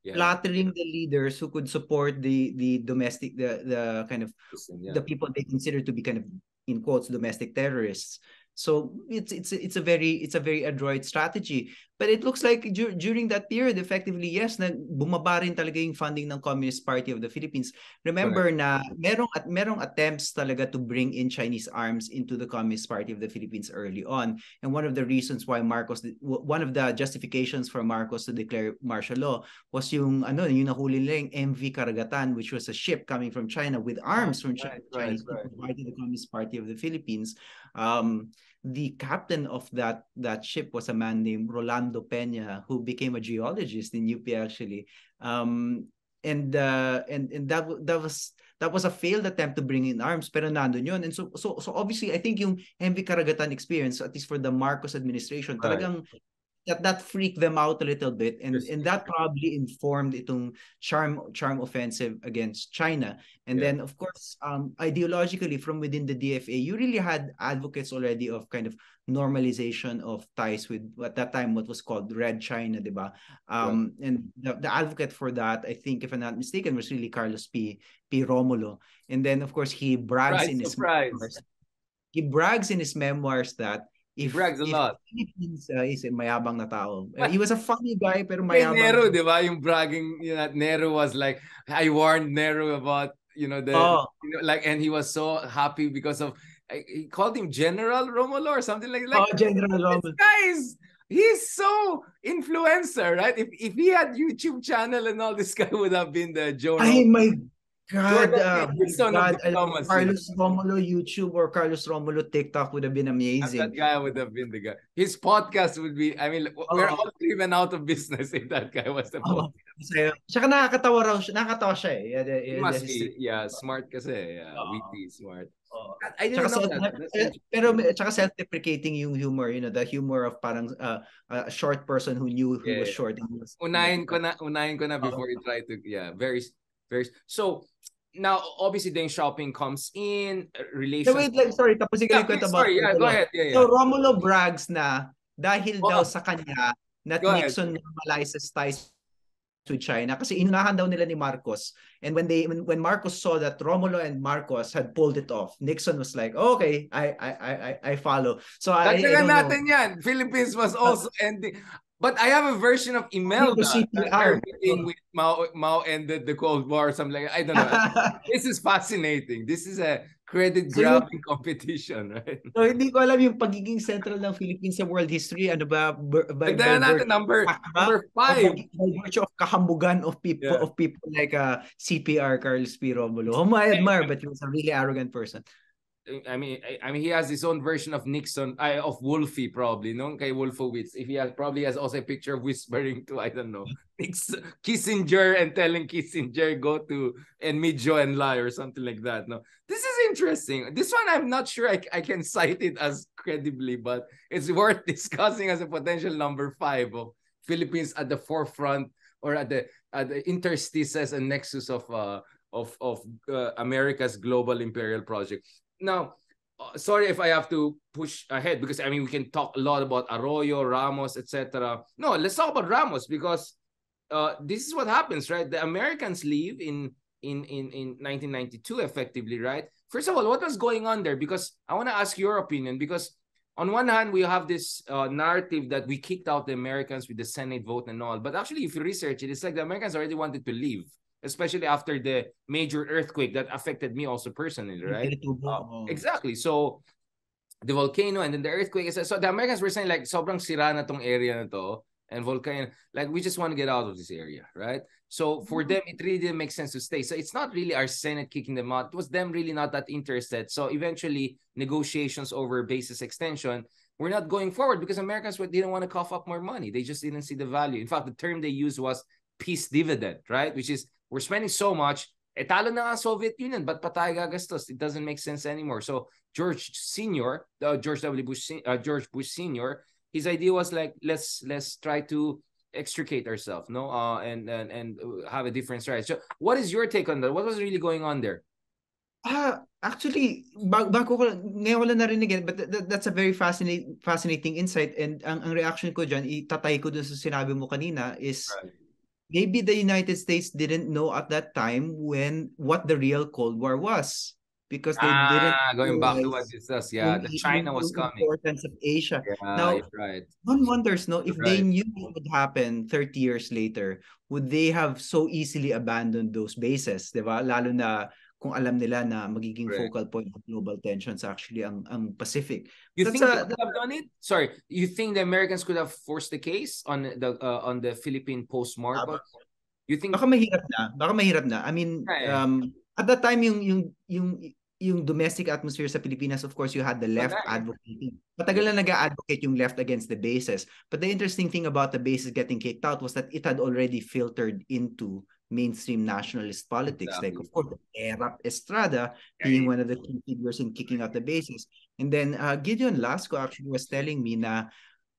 yeah. flattering the leaders who could support the the domestic the the kind of yeah. the people they consider to be kind of in quotes domestic terrorists so it's it's it's a very it's a very adroit strategy. But it looks like dur- during that period, effectively, yes, na bumaba rin talaga yung funding ng Communist Party of the Philippines. Remember Correct. na merong at merong attempts talaga to bring in Chinese arms into the Communist Party of the Philippines early on. And one of the reasons why Marcos one of the justifications for Marcos to declare martial law was yung ano yung nahuli nila yung MV Karagatan which was a ship coming from China with arms from China, right, right, right. provided the Communist Party of the Philippines. Um, the captain of that that ship was a man named Rolando Peña, who became a geologist in UP actually. Um, and uh, and and that that was that was a failed attempt to bring in arms pero nandun yun and so so so obviously I think yung MV Karagatan experience at least for the Marcos administration right. talagang that that freaked them out a little bit and and that probably informed itong charm charm offensive against China. And yeah. then of course um ideologically from within the DFA you really had advocates already of kind of normalization of ties with at that time what was called red China diba um yeah. and the, the advocate for that I think if I'm not mistaken was really Carlos P P. Romulo. And then of course he brags in his memoirs. He brags in his memoirs that He brags a lot. Philippines uh, is a mayabang na tao. Uh, he was a funny guy pero mayabang. Kay Nero, di ba? Yung bragging, you know, Nero was like, I warned Nero about, you know, the, oh. you know, like, and he was so happy because of, he called him General Romulo or something like that. oh, General Romulo. Guys, he's so influencer, right? If if he had YouTube channel and all, this guy would have been the Joe. Ay, my God, uh, God uh, Carlos Romulo YouTube or Carlos Romulo TikTok would have been amazing. That guy would have been the guy. His podcast would be, I mean, oh. we're all driven out of business if that guy was the oh. podcast. Tsaka nakakatawa raw siya. Nakakatawa siya eh. Yeah, yeah, must be, yeah, smart kasi. Yeah, oh. witty, smart. Oh. I didn't tsaka know that. Pero tsaka self-deprecating yung humor, you know, the humor of parang uh, a short person who knew who yeah. was short. Was, unahin ko na, unahin ko na before oh. you try to, yeah, very, very, so, now obviously then shopping comes in relation. So wait, like, sorry, tapos yung yeah, kwento about. Sorry, yeah, go ahead. Yeah, yeah. So Romulo brags na dahil oh. daw sa kanya na Nixon normalizes ties to China kasi inunahan daw nila ni Marcos and when they when, when Marcos saw that Romulo and Marcos had pulled it off Nixon was like oh, okay I I I I follow so I, I don't natin know. yan Philippines was also uh, ending But I have a version of Imelda meeting with Mao, Mao ended the Cold War or something like that. I don't know. this is fascinating. This is a credit grabbing so, competition, right? So hindi ko alam yung pagiging central ng Philippines sa world history. Ano ba? By, by, natin number number five. By virtue of kahambugan of people yeah. of people like uh, CPR Carlos P. Romulo, whom I admire, but he was a really arrogant person. I mean, I, I mean, he has his own version of Nixon, uh, of Wolfie probably, no? Kay Wolfowitz. If he has, probably has also a picture of whispering to, I don't know, Kissinger and telling Kissinger go to and meet Zhou Enlai or something like that. No, this is interesting. This one I'm not sure I, I can cite it as credibly, but it's worth discussing as a potential number five of Philippines at the forefront or at the at the interstices and nexus of uh of of uh, America's global imperial project now, uh, sorry if I have to push ahead because I mean we can talk a lot about Arroyo, Ramos, etc. No, let's talk about Ramos because uh, this is what happens, right? The Americans leave in in in in 1992 effectively, right? First of all, what was going on there? Because I want to ask your opinion because on one hand we have this uh, narrative that we kicked out the Americans with the Senate vote and all, but actually if you research it, it's like the Americans already wanted to leave especially after the major earthquake that affected me also personally, right? Uh, exactly. So the volcano and then the earthquake. So the Americans were saying like sobrang sira na tong area na to and volcano like we just want to get out of this area, right? So for mm-hmm. them it really didn't make sense to stay. So it's not really our Senate kicking them out. It was them really not that interested. So eventually negotiations over basis extension we're not going forward because Americans didn't want to cough up more money. They just didn't see the value. In fact, the term they used was peace dividend, right? Which is we're spending so much. E talo na Soviet Union, but pa tayo gagastos? It doesn't make sense anymore. So George Senior, uh, George W. Bush, uh, George Bush Senior, his idea was like let's let's try to extricate ourselves, no, uh, and and and have a different strategy. So, what is your take on that? What was really going on there? Ah, actually, bag bago ko ngayon ko lang narinig but th- that's a very fascinating fascinating insight and ang, ang reaction ko diyan itatay ko dun sa sinabi mo kanina is right. Maybe the United States didn't know at that time when what the real Cold War was because they ah, didn't going back to what it says yeah the China was coming. importance of Asia. Yeah, now right. one wonders no if right. they knew what would happen 30 years later would they have so easily abandoned those bases diba lalo na kung alam nila na magiging right. focal point of global tensions actually ang ang Pacific. You That's think a, they could have done it? Sorry, you think the Americans could have forced the case on the uh, on the Philippine post-Marcos? You think Baka mahirap na. Baka mahirap na. I mean, um at that time yung yung yung yung domestic atmosphere sa Pilipinas, of course, you had the left okay. advocating. Matagal na nag-advocate yung left against the bases. But the interesting thing about the bases getting kicked out was that it had already filtered into mainstream nationalist politics. Exactly. Like, of course, Erap Estrada being one of the key figures in kicking out the bases. And then uh, Gideon Lasco actually was telling me na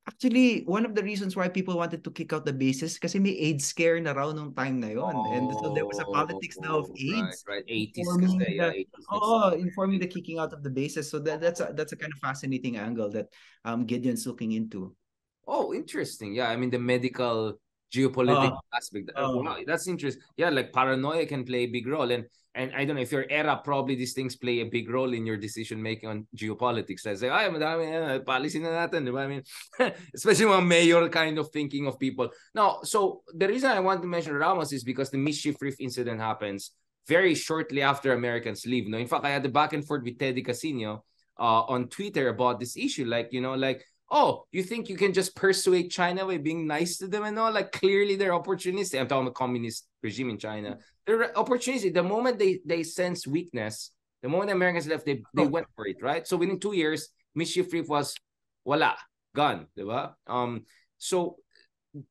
actually one of the reasons why people wanted to kick out the bases kasi may AIDS scare na raw nung time na yon. Oh, and so there was a politics now of AIDS. Right, right. 80s kasi, the, yeah, 80s oh, informing the kicking out of the bases. So that, that's a, that's a kind of fascinating angle that um Gideon's looking into. Oh, interesting. Yeah, I mean the medical geopolitical uh, aspect. Uh, wow, that's interesting. Yeah, like paranoia can play a big role, and and I don't know if your era probably these things play a big role in your decision making on geopolitics. I say, ay, madami uh, policy na natin, I mean, especially mga mayor kind of thinking of people. Now, so the reason I want to mention Ramos is because the mischief reef incident happens very shortly after Americans leave. No, in fact, I had the back and forth with Teddy Casiño uh, on Twitter about this issue. Like, you know, like oh, you think you can just persuade China by being nice to them and all? Like clearly they're opportunistic. I'm talking about communist regime in China. They're opportunistic. The moment they they sense weakness, the moment the Americans left, they they oh. went for it, right? So within two years, mischief reef was wala, gone, diba? Um, so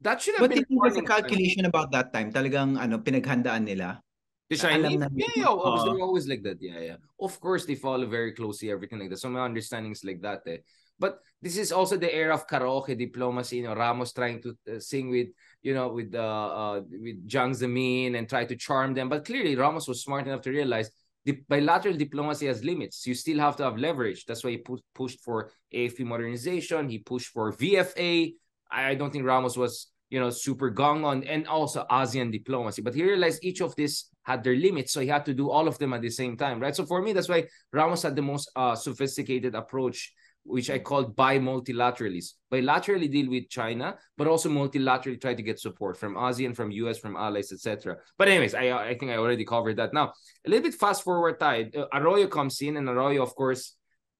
that should have but been. But a calculation about that time. Talagang ano pinaghandaan nila. The Chinese, yeah, yeah, always, uh, they're always like that. Yeah, yeah. Of course, they follow very closely everything like that. So my understanding is like that. Eh. But this is also the era of karaoke diplomacy. You know, Ramos trying to uh, sing with, you know, with uh, uh with Jiang Zemin and try to charm them. But clearly, Ramos was smart enough to realize the bilateral diplomacy has limits. You still have to have leverage. That's why he pu- pushed for AFP modernization. He pushed for VFA. I don't think Ramos was, you know, super gong on, and also ASEAN diplomacy. But he realized each of these had their limits, so he had to do all of them at the same time, right? So for me, that's why Ramos had the most uh, sophisticated approach which I called bi-multilateralism. Bilaterally deal with China, but also multilaterally try to get support from ASEAN, from US, from allies, etc. But anyways, I I think I already covered that. Now, a little bit fast forward time. Uh, Arroyo comes in, and Arroyo, of course,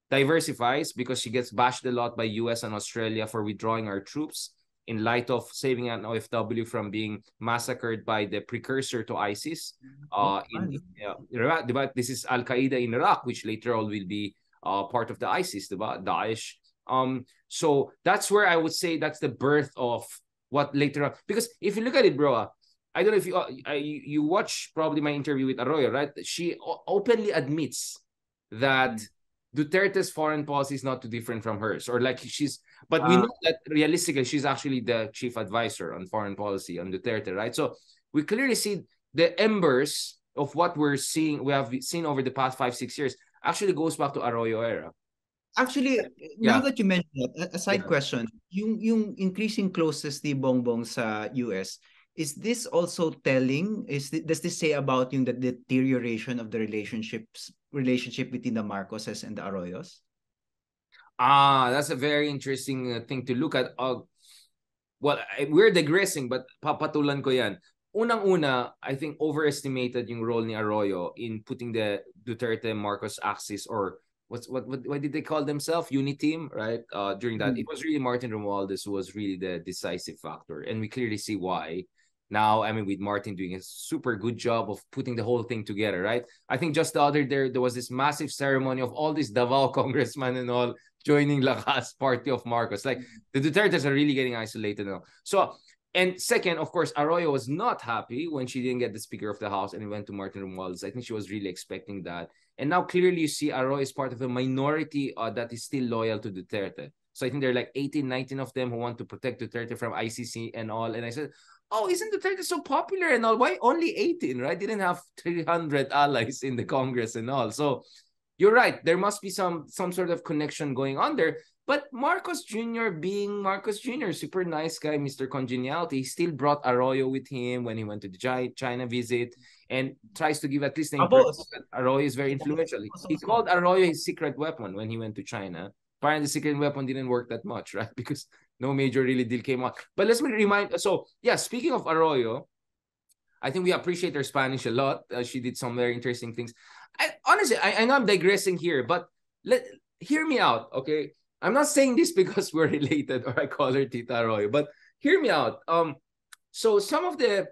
diversifies because she gets bashed a lot by US and Australia for withdrawing our troops in light of saving an OFW from being massacred by the precursor to ISIS. Mm-hmm. Uh, in, uh, Iraq, this is Al Qaeda in Iraq, which later on will be uh, part of the ISIS, diba? Daesh. Um, so that's where I would say that's the birth of what later on. Because if you look at it, bro, uh, I don't know if you uh, you, you watch probably my interview with Arroyo, right? She openly admits that mm. Duterte's foreign policy is not too different from hers, or like she's. But we ah. know that realistically, she's actually the chief advisor on foreign policy on Duterte, right? So we clearly see the embers of what we're seeing. We have seen over the past five six years actually goes back to Arroyo era. Actually, yeah. now that you mentioned that, a side yeah. question, yung, yung increasing closest ni Bongbong sa US, is this also telling, is does this say about yung the deterioration of the relationships relationship between the Marcoses and the Arroyos? Ah, that's a very interesting uh, thing to look at. Uh, well, we're digressing, but papatulan ko yan. Unang-una, I think overestimated yung role ni Arroyo in putting the Duterte Marcos axis or what's what what, what did they call themselves? Unity team, right? Uh, during that, mm-hmm. it was really Martin Romualdez who was really the decisive factor, and we clearly see why. now, I mean, with Martin doing a super good job of putting the whole thing together, right? I think just the other day there was this massive ceremony of all these Davao congressmen and all joining Lakas party of Marcos. Like the Dutertes are really getting isolated now. So and second, of course, Arroyo was not happy when she didn't get the Speaker of the House and went to Martin Romualdez. I think she was really expecting that. And now clearly you see Arroyo is part of a minority uh, that is still loyal to Duterte. So I think there are like 18, 19 of them who want to protect Duterte from ICC and all. And I said, oh, isn't Duterte so popular and all? Why only 18, right? Didn't have 300 allies in the Congress and all. So you're right. There must be some some sort of connection going on there. But Marcos Jr. being Marcos Jr., super nice guy, Mr. Congeniality, he still brought Arroyo with him when he went to the China visit and tries to give at least the impression that Arroyo is very influential. He called Arroyo his secret weapon when he went to China. Apparently, the secret weapon didn't work that much, right? Because no major really deal came out. But let's me remind. So yeah, speaking of Arroyo, I think we appreciate her Spanish a lot. Uh, she did some very interesting things. I, honestly, I, I know I'm digressing here, but let hear me out, okay? I'm not saying this because we're related or I call her Tita Arroyo, but hear me out. Um, so some of the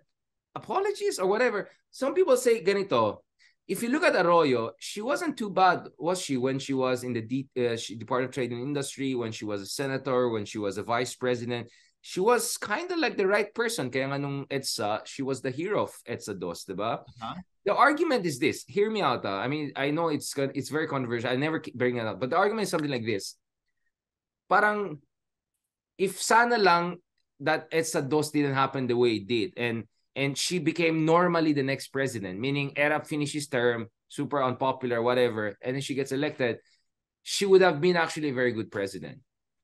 apologies or whatever, some people say ganito, if you look at Arroyo, she wasn't too bad, was she, when she was in the D, uh, she, Department of Trade and Industry, when she was a senator, when she was a vice president. She was kind of like the right person. Kaya nga nung EDSA, she was the hero of EDSA DOS, diba? Uh-huh. The argument is this. Hear me out. Uh. I mean, I know it's it's very controversial. I never bring it up. But the argument is something like this. Parang, if sana lang that EDSA DOS didn't happen the way it did, and and she became normally the next president, meaning Erap finishes term, super unpopular, whatever, and then she gets elected, she would have been actually a very good president.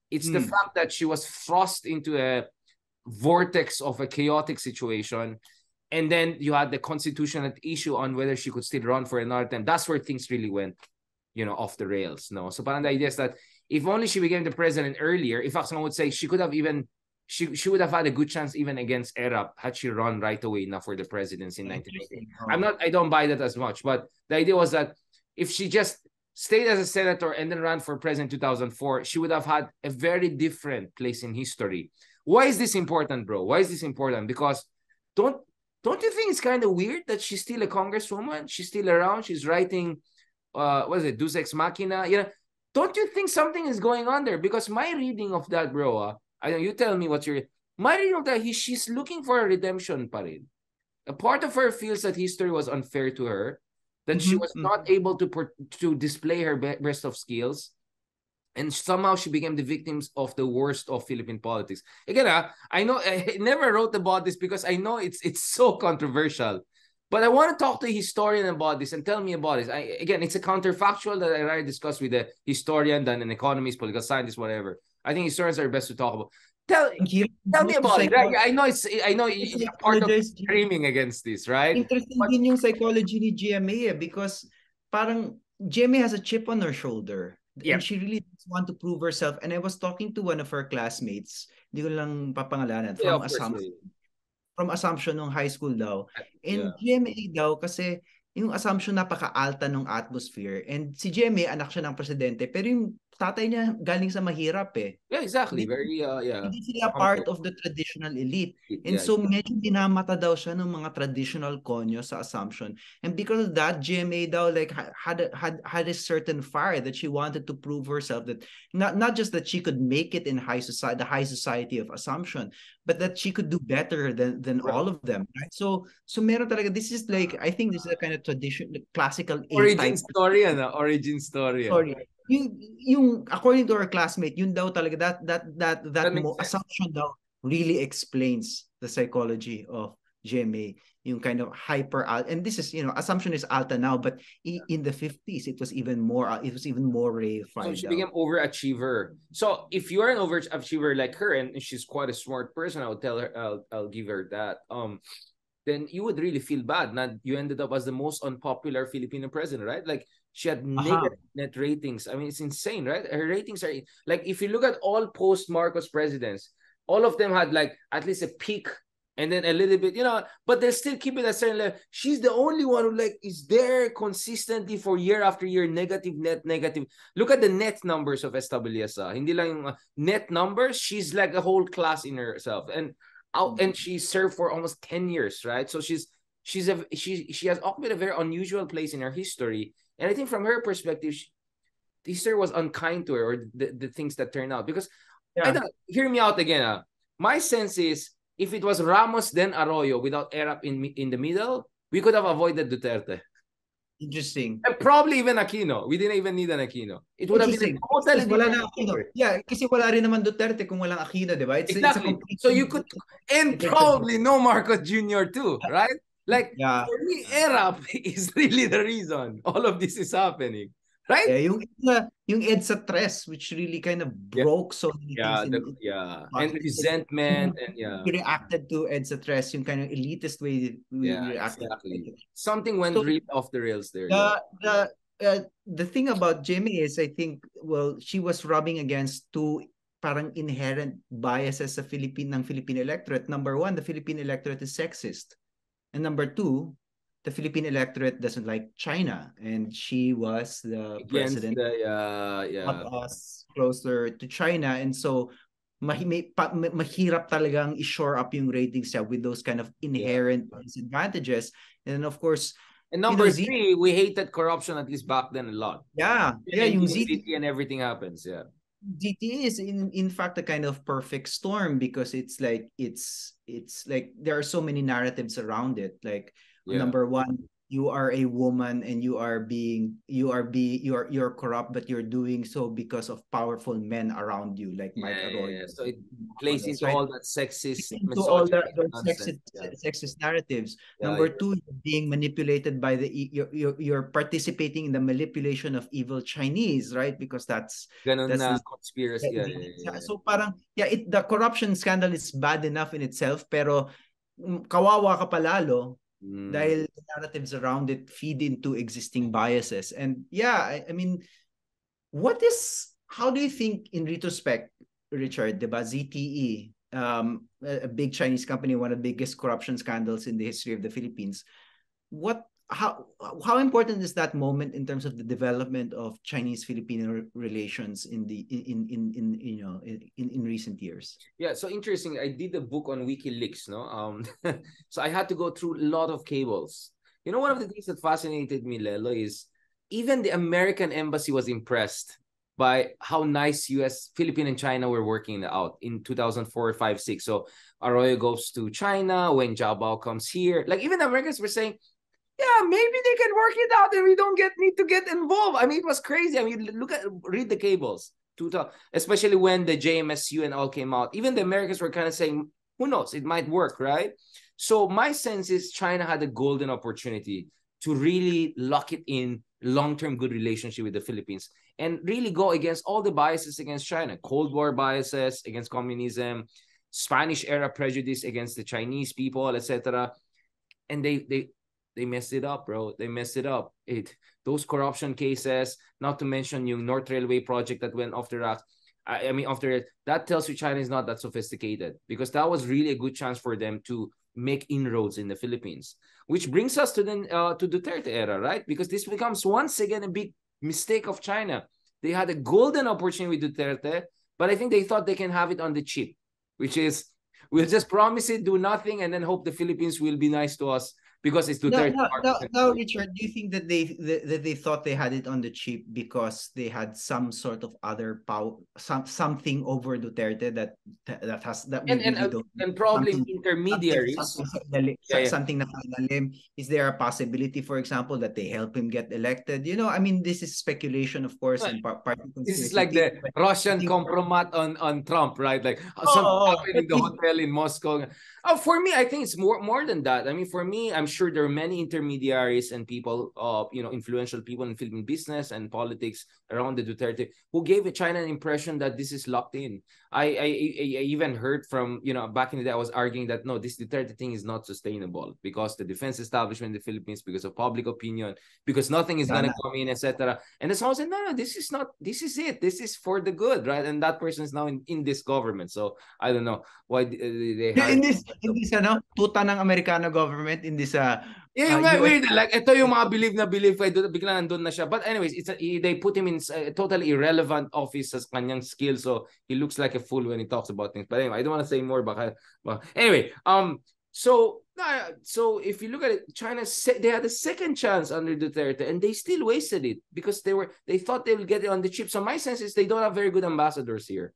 It's mm. the hmm. fact that she was thrust into a vortex of a chaotic situation. And then you had the constitutional issue on whether she could still run for another time. That's where things really went, you know, off the rails. No. So parang the idea is that if only she became the president earlier, if someone would say she could have even she she would have had a good chance even against Erap had she run right away now for the presidency in 1980. I'm not I don't buy that as much, but the idea was that if she just stayed as a senator and then ran for president in 2004, she would have had a very different place in history. Why is this important, bro? Why is this important? Because don't don't you think it's kind of weird that she's still a congresswoman? She's still around. She's writing, uh, what is it, Deus Ex Machina? You know, don't you think something is going on there? Because my reading of that, bro, uh, I know you tell me what you're. My reading that he she's looking for a redemption pa rin. A part of her feels that history was unfair to her, that mm-hmm. she was not mm-hmm. able to to display her best of skills, and somehow she became the victims of the worst of Philippine politics. Again, uh, I know I never wrote about this because I know it's it's so controversial. But I want to talk to a historian about this and tell me about this. I, again, it's a counterfactual that I rather discuss with a historian than an economist, political scientist, whatever. I think historians are best to talk about. Tell, tell me about it. I, I know it's I know it's part of screaming against this, right? Interesting but, din yung psychology ni GMA eh, because parang GMA has a chip on her shoulder. Yeah. And she really does want to prove herself. And I was talking to one of her classmates, hindi ko lang papangalanan, from yeah, Assumption. From Assumption nung high school daw. And yeah. GMA daw kasi yung assumption napaka-alta ng atmosphere. And si GMA, anak siya ng presidente, pero yung tatay niya galing sa mahirap eh. Yeah, exactly. Hindi, Very, uh, yeah. Hindi sila part of the traditional elite. And yeah, so yeah. medyo dinamata daw siya ng mga traditional konyo sa assumption. And because of that, GMA daw like had had had a certain fire that she wanted to prove herself that not not just that she could make it in high society, the high society of assumption, but that she could do better than than right. all of them. Right? So so meron talaga this is like I think this is a kind of tradition classical origin story ano, origin story. Story yung yung according to our classmate yun daw talaga that that that that, that mo, assumption daw really explains the psychology of GMA yung kind of hyper and this is you know assumption is alta now but in the 50s it was even more it was even more rarefied so she became overachiever. So if you're an overachiever like her and she's quite a smart person i would tell her i'll, I'll give her that um then you would really feel bad. Not you ended up as the most unpopular filipino president right? Like she had negative uh-huh. net ratings. I mean, it's insane, right? Her ratings are like if you look at all post Marcos presidents, all of them had like at least a peak and then a little bit, you know, but they're still keeping a certain level. She's the only one who like is there consistently for year after year, negative, net, negative. Look at the net numbers of Estabiliasa. Hindi lang uh, net numbers. She's like a whole class in herself. And out and she served for almost 10 years, right? So she's she's a she she has occupied a very unusual place in her history. And I think from her perspective, she, history was unkind to her or the, the things that turned out. Because yeah. hear me out again. Uh, my sense is if it was Ramos then Arroyo without Erap in in the middle, we could have avoided Duterte. Interesting. And probably even Aquino. We didn't even need an Aquino. It would have been totally wala na Aquino. Yeah, kasi wala rin naman Duterte kung walang Aquino, di ba? It's, exactly. It's so you could, and probably no Marcos Jr. too, right? Like, yeah. for me, ERAP is really the reason all of this is happening. Right? Yeah, yung uh, yung EDSA Tres, which really kind of broke yeah. so many yeah, things. The, yeah, and resentment and yeah. We reacted to EDSA Tres, yung kind of elitist way we yeah, reacted. Exactly. Something went so, really off the rails there. The, the, uh, the thing about GMA is, I think, well, she was rubbing against two parang inherent biases sa Philippine ng Philippine electorate. Number one, the Philippine electorate is sexist. And number two, the Philippine electorate doesn't like China, and she was the Against president. The, uh, yeah. us closer to China, and so pa, mahirap talagang i-shore up yung ratings niya with those kind of inherent yeah. disadvantages. And of course, and number you know, three, we hated corruption at least back then a lot. Yeah, yeah, yung ZT and everything happens. Yeah. GT is in in fact a kind of perfect storm because it's like it's it's like there are so many narratives around it. Like yeah. number one you are a woman and you are being you are be you're you're corrupt but you're doing so because of powerful men around you like Mike yeah, Arroyo. Yeah, so it plays into right? all that sexist into all that sexist, yeah. sexist narratives number two you're being manipulated by the you're, you're, you're participating in the manipulation of evil chinese right because that's Ganun that's na conspiracy yeah, yeah, so parang yeah it the corruption scandal is bad enough in itself pero mm, kawawa ka palalo Mm. Dahil the narratives around it feed into existing biases. And yeah, I, I mean, what is, how do you think in retrospect, Richard, diba, ZTE, um, a, a big Chinese company, one of the biggest corruption scandals in the history of the Philippines, what how how important is that moment in terms of the development of Chinese Filipino relations in the in in in you know in in recent years? Yeah, so interesting. I did a book on WikiLeaks, no. Um, so I had to go through a lot of cables. You know, one of the things that fascinated me, Lelo, is even the American embassy was impressed by how nice U.S. Philippine and China were working out in 2004, 5, 6. So Arroyo goes to China when Jiabao comes here. Like even the Americans were saying, yeah, maybe they can work it out and we don't get need to get involved. I mean, it was crazy. I mean, look at read the cables. Especially when the JMSU and all came out. Even the Americans were kind of saying, who knows, it might work, right? So my sense is China had a golden opportunity to really lock it in long-term good relationship with the Philippines and really go against all the biases against China, Cold War biases against communism, Spanish era prejudice against the Chinese people, etc. And they they they messed it up, bro. They messed it up. It those corruption cases, not to mention yung North Railway project that went the racks. I, I mean, after it, that tells you China is not that sophisticated because that was really a good chance for them to make inroads in the Philippines. Which brings us to the uh, to Duterte era, right? Because this becomes once again a big mistake of China. They had a golden opportunity with Duterte, but I think they thought they can have it on the cheap, which is we'll just promise it, do nothing, and then hope the Philippines will be nice to us because it's to no, no, no, no, Richard, do you think that they that they thought they had it on the cheap because they had some sort of other power, some something over Duterte that that has that and and, uh, and probably intermediaries something, yeah, yeah. something Is there a possibility, for example, that they help him get elected? You know, I mean, this is speculation, of course, and part, part this is like the Russian compromat on on Trump, right? Like oh, something oh, happened in the hotel in Moscow. Oh, for me, I think it's more more than that. I mean, for me, I'm sure there are many intermediaries and people, uh, you know, influential people in Philippine business and politics around the Duterte who gave China an impression that this is locked in. I, I, I even heard from, you know, back in the day, I was arguing that no, this Duterte thing is not sustainable because the defense establishment in the Philippines, because of public opinion, because nothing is going to come in, etc. And the someone said, no, no, this is not, this is it. This is for the good, right? And that person is now in, in this government. So I don't know why uh, they. In this, in this, ano, tuta ng Americano government, in this sa Yeah, yung uh, weird. Like, ito yung mga believe na believe kay Duterte, bigla nandun na siya. But anyways, it's a, he- they put him in a totally irrelevant office sa kanyang skill. So, he looks like a fool when he talks about things. But anyway, I don't want to say more. Baka, well, anyway, um, so, so if you look at it, China, they had a second chance under Duterte and they still wasted it because they were, they thought they would get it on the chip. So my sense is they don't have very good ambassadors here.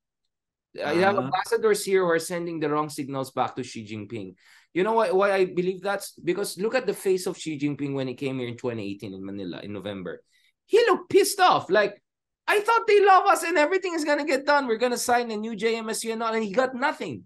Uh, you have Ah. ambassadors here who are sending the wrong signals back to Xi Jinping. You know why, why I believe that's because look at the face of Xi Jinping when he came here in 2018 in Manila in November. He looked pissed off. Like, I thought they love us and everything is gonna get done. We're gonna sign a new JMSU and all, and he got nothing.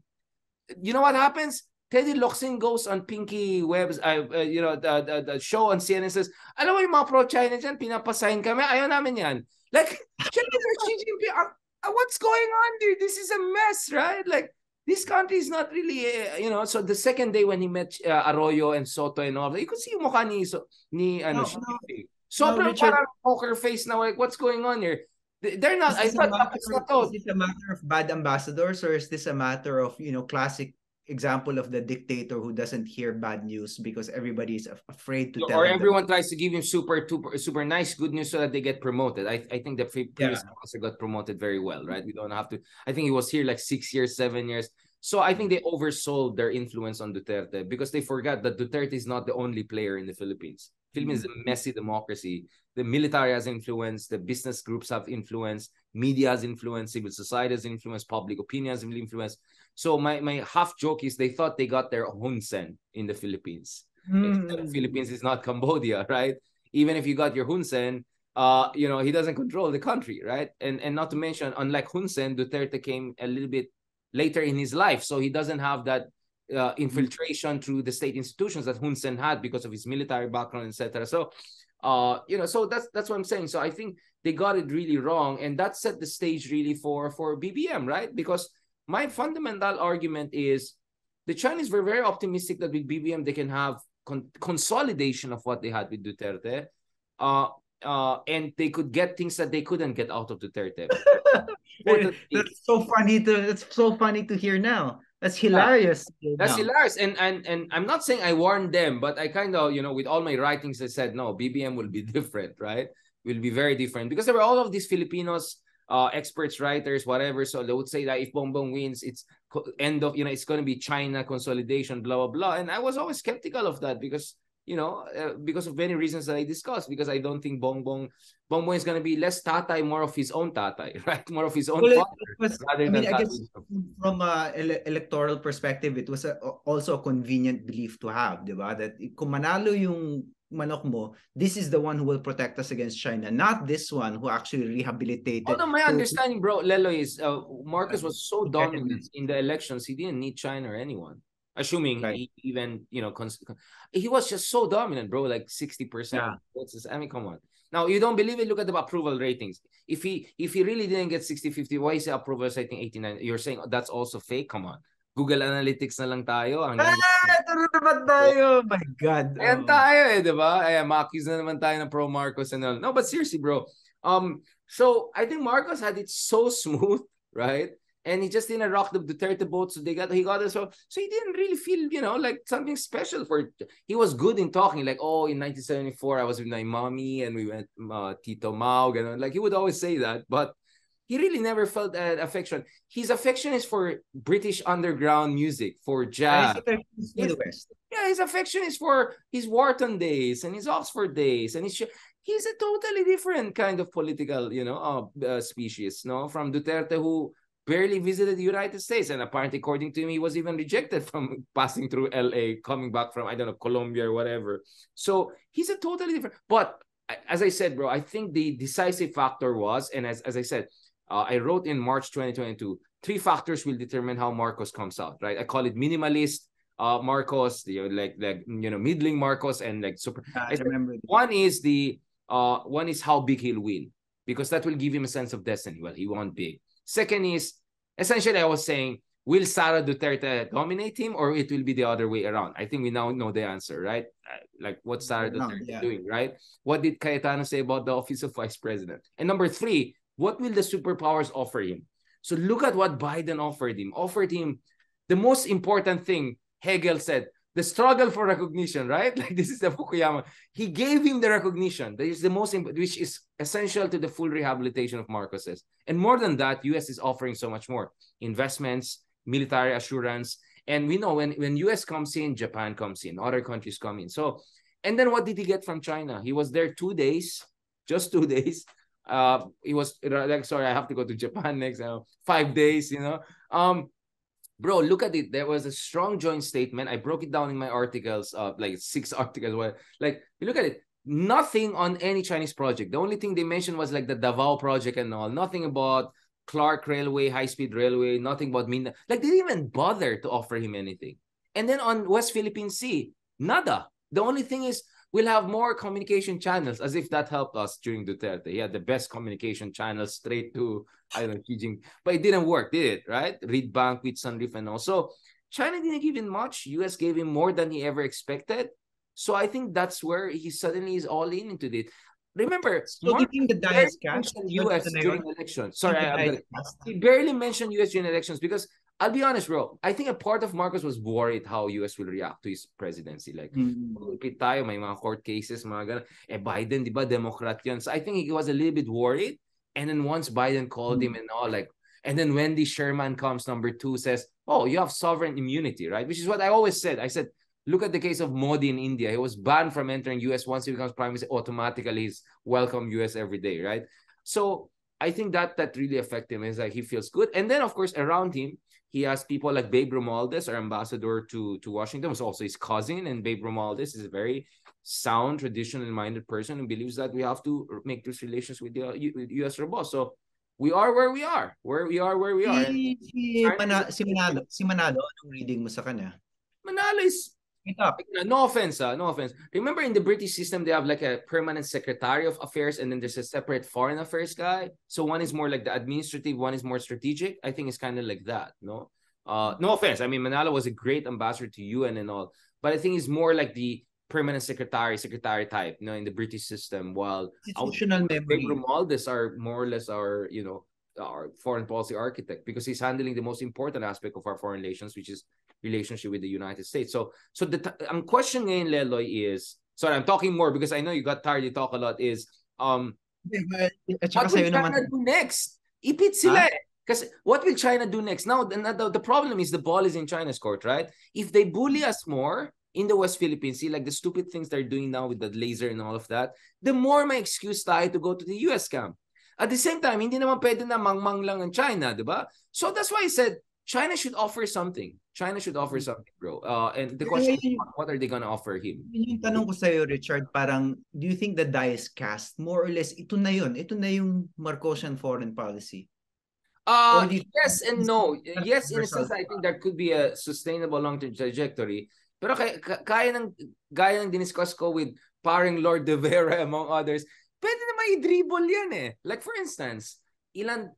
You know what happens? Teddy Locsin goes on Pinky Webb's, uh, uh, you know, the, the, the show on CNN says, alam mo yung mga pro-China dyan, pinapasign kami, ayaw namin yan. Like, Xi Jinping, uh, what's going on, dude? This is a mess, right? Like, this country is not really, uh, you know, so the second day when he met uh, Arroyo and Soto and all, you could see yung mukha ni, so, ni ano, No, no. Jinping. Sobrang Richard- parang poker face na, like, what's going on here? They- They're not, I thought matter, tapos na to. is this a matter of bad ambassadors or is this a matter of you know classic example of the dictator who doesn't hear bad news because everybody is afraid to tell or everyone tries to give him super super super nice good news so that they get promoted. I I think the pre- previous Yeah. officer got promoted very well, right? We don't have to. I think he was here like six years, seven years. So I think they oversold their influence on Duterte because they forgot that Duterte is not the only player in the Philippines. Philippines is a mm-hmm. messy democracy. The military has influence, the business groups have influence, media has influence, civil society has influence, public opinion has influence. So my my half joke is they thought they got their Hun Sen in the Philippines. The Philippines is not Cambodia, right? Even if you got your Hun Sen, uh, you know, he doesn't control the country, right? And and not to mention, unlike Hun Sen, Duterte came a little bit later in his life, so he doesn't have that uh, infiltration through the state institutions that Hun Sen had because of his military background, etc. So, uh, you know, so that's that's what I'm saying. So I think they got it really wrong, and that set the stage really for for BBM, right? Because my fundamental argument is the Chinese were very optimistic that with BBM they can have con- consolidation of what they had with Duterte, uh, uh, and they could get things that they couldn't get out of Duterte. that's so funny to that's so funny to hear now. That's hilarious. hear That's now. hilarious, and and and I'm not saying I warned them, but I kind of you know with all my writings I said no, BBM will be different, right? Will be very different because there were all of these Filipinos, uh, experts, writers, whatever. So they would say that if Bongbong wins, it's end of you know it's going to be China consolidation, blah blah blah. And I was always skeptical of that because you know uh, because of many reasons that I discussed. Because I don't think Bongbong Bongbong is going to be less tatay, more of his own tatay, right? More of his own Well, father was- rather I mean, than I guess from a ele- electoral perspective, it was a, also a convenient belief to have, di ba? That kung manalo yung manok mo, this is the one who will protect us against China, not this one who actually rehabilitated. Although my understanding, bro, Lelo is uh, Marcos was so dominant in the elections, he didn't need China or anyone. Assuming Right. he even you know cons- he was just so dominant, bro, like sixty percent. Yeah. I mean, come on. Now you don't believe it? Look at the approval ratings. If he if he really didn't get 60-50, why is the approval rating 89? You're saying that's also fake? Come on. Google Analytics na lang tayo. Hanggang... Ah, na naman tayo! My God. Ayan Oo. tayo eh, di ba? Ayan, makis na naman tayo ng pro Marcos and all. No, but seriously, bro. Um, so I think Marcos had it so smooth, right? And he just didn't rock the Duterte boat, so they got he got it. So so he didn't really feel, you know, like something special for. He was good in talking, like, oh, in 1974 I was with my mommy and we went uh, Tito Mao, and Like he would always say that, but he really never felt that affection. His affection is for British underground music, for jazz. Ay, ito, to the West. Yeah, his affection is for his Wharton days and his Oxford days, and he's he's a totally different kind of political, you know, uh, uh, species, no, from Duterte who barely visited the United States, and apparently, according to him, he was even rejected from passing through LA, coming back from I don't know Colombia or whatever. So he's a totally different. But as I said, bro, I think the decisive factor was, and as as I said, uh, I wrote in March 2022, three factors will determine how Marcos comes out, right? I call it minimalist uh Marcos, you know, like like you know, middling Marcos and like super. I remember. One is the uh one is how big he'll win because that will give him a sense of destiny. Well, he won big. Second is essentially I was saying, will Sara Duterte dominate him or it will be the other way around? I think we now know the answer, right? Uh, Like what Sara No, Duterte yeah. doing, right? What did Cayetano say about the office of vice president? And number three, what will the superpowers offer him? So look at what Biden offered him. Offered him the most important thing. Hegel said, the struggle for recognition, right? Like this is the Fukuyama. He gave him the recognition. That is the most, which is essential to the full rehabilitation of Marcoses. And more than that, US is offering so much more investments, military assurance, and we know when when US comes in, Japan comes in, other countries come in. So, and then what did he get from China? He was there two days, just two days. Uh, it was like, sorry, I have to go to Japan next. Uh, five days, you know. Um, bro look at it there was a strong joint statement i broke it down in my articles uh like six articles where like you look at it nothing on any chinese project the only thing they mentioned was like the davao project and all nothing about clark railway high speed railway nothing about Mindanao. like they didn't even bother to offer him anything and then on west philippine sea nada the only thing is we'll have more communication channels as if that helped us during Duterte. He had the best communication channels straight to I don't know Xi Jinping, but it didn't work, did it? Right? Reed Bank with Sunreef and also China didn't give him much. US gave him more than he ever expected. So I think that's where he suddenly is all in into it. Remember, so Mark the mentioned US during elections. Sorry, I, he barely mentioned US during elections because I'll be honest, bro. I think a part of Marcos was worried how US will react to his presidency. Like, mm-hmm. tayo, may mga court cases, mga ganun. Eh, Biden, di ba, Democrat yun. So I think he was a little bit worried. And then once Biden called mm-hmm. him and all, like, and then Wendy Sherman comes, number two, says, oh, you have sovereign immunity, right? Which is what I always said. I said, look at the case of Modi in India. He was banned from entering US once he becomes prime minister. Automatically, he's welcome US every day, right? So I think that that really affected him. Is like he feels good. And then, of course, around him, he has people like Babe Romualdez, our ambassador to, to Washington, was also his cousin. And Babe Romualdez is a very sound, traditional minded person who believes that we have to make these relations with the with US robust. So we are where we are. Where we are, where we are. Si, si, Mana, si Manalo, si Manalo, anong reading mo sa kanya? Manalo is up. No offense, uh, no offense. Remember in the British system, they have like a permanent secretary of affairs, and then there's a separate foreign affairs guy. So one is more like the administrative, one is more strategic. I think it's kind of like that, no? Uh, no offense. I mean, Manalo was a great ambassador to UN and all, but I think he's more like the permanent secretary, secretary type, you know, in the British system. While institutional memory, Romualdez are more or less our, you know, our foreign policy architect because he's handling the most important aspect of our foreign relations, which is relationship with the United States. So, so the ang question ngayon, Leloy, is, sorry, I'm talking more because I know you got tired, you talk a lot, is, um, what will China naman... do next? Ipit sila huh? Because what will China do next? Now, the, the, the problem is the ball is in China's court, right? If they bully us more in the West Philippines, see like the stupid things they're doing now with the laser and all of that, the more my excuse tayo to go to the US camp. At the same time, hindi naman pwede na mangmang lang ang China, di ba? So that's why I said, China should offer something. China should offer mm. something, bro. Uh, and the question is, what are they gonna offer him? Yung tanong ko sa'yo, Richard, parang, do you think the die is cast? More or less, ito na yun. Ito na yung Marcosian foreign policy. Uh, yes and no. Yes, in a sense, I think there could be a sustainable long-term trajectory. Pero kaya, kaya ng, gaya ng diniscuss ko with paring Lord De Vera among others, pwede na may dribble yan eh. Like for instance, ilan,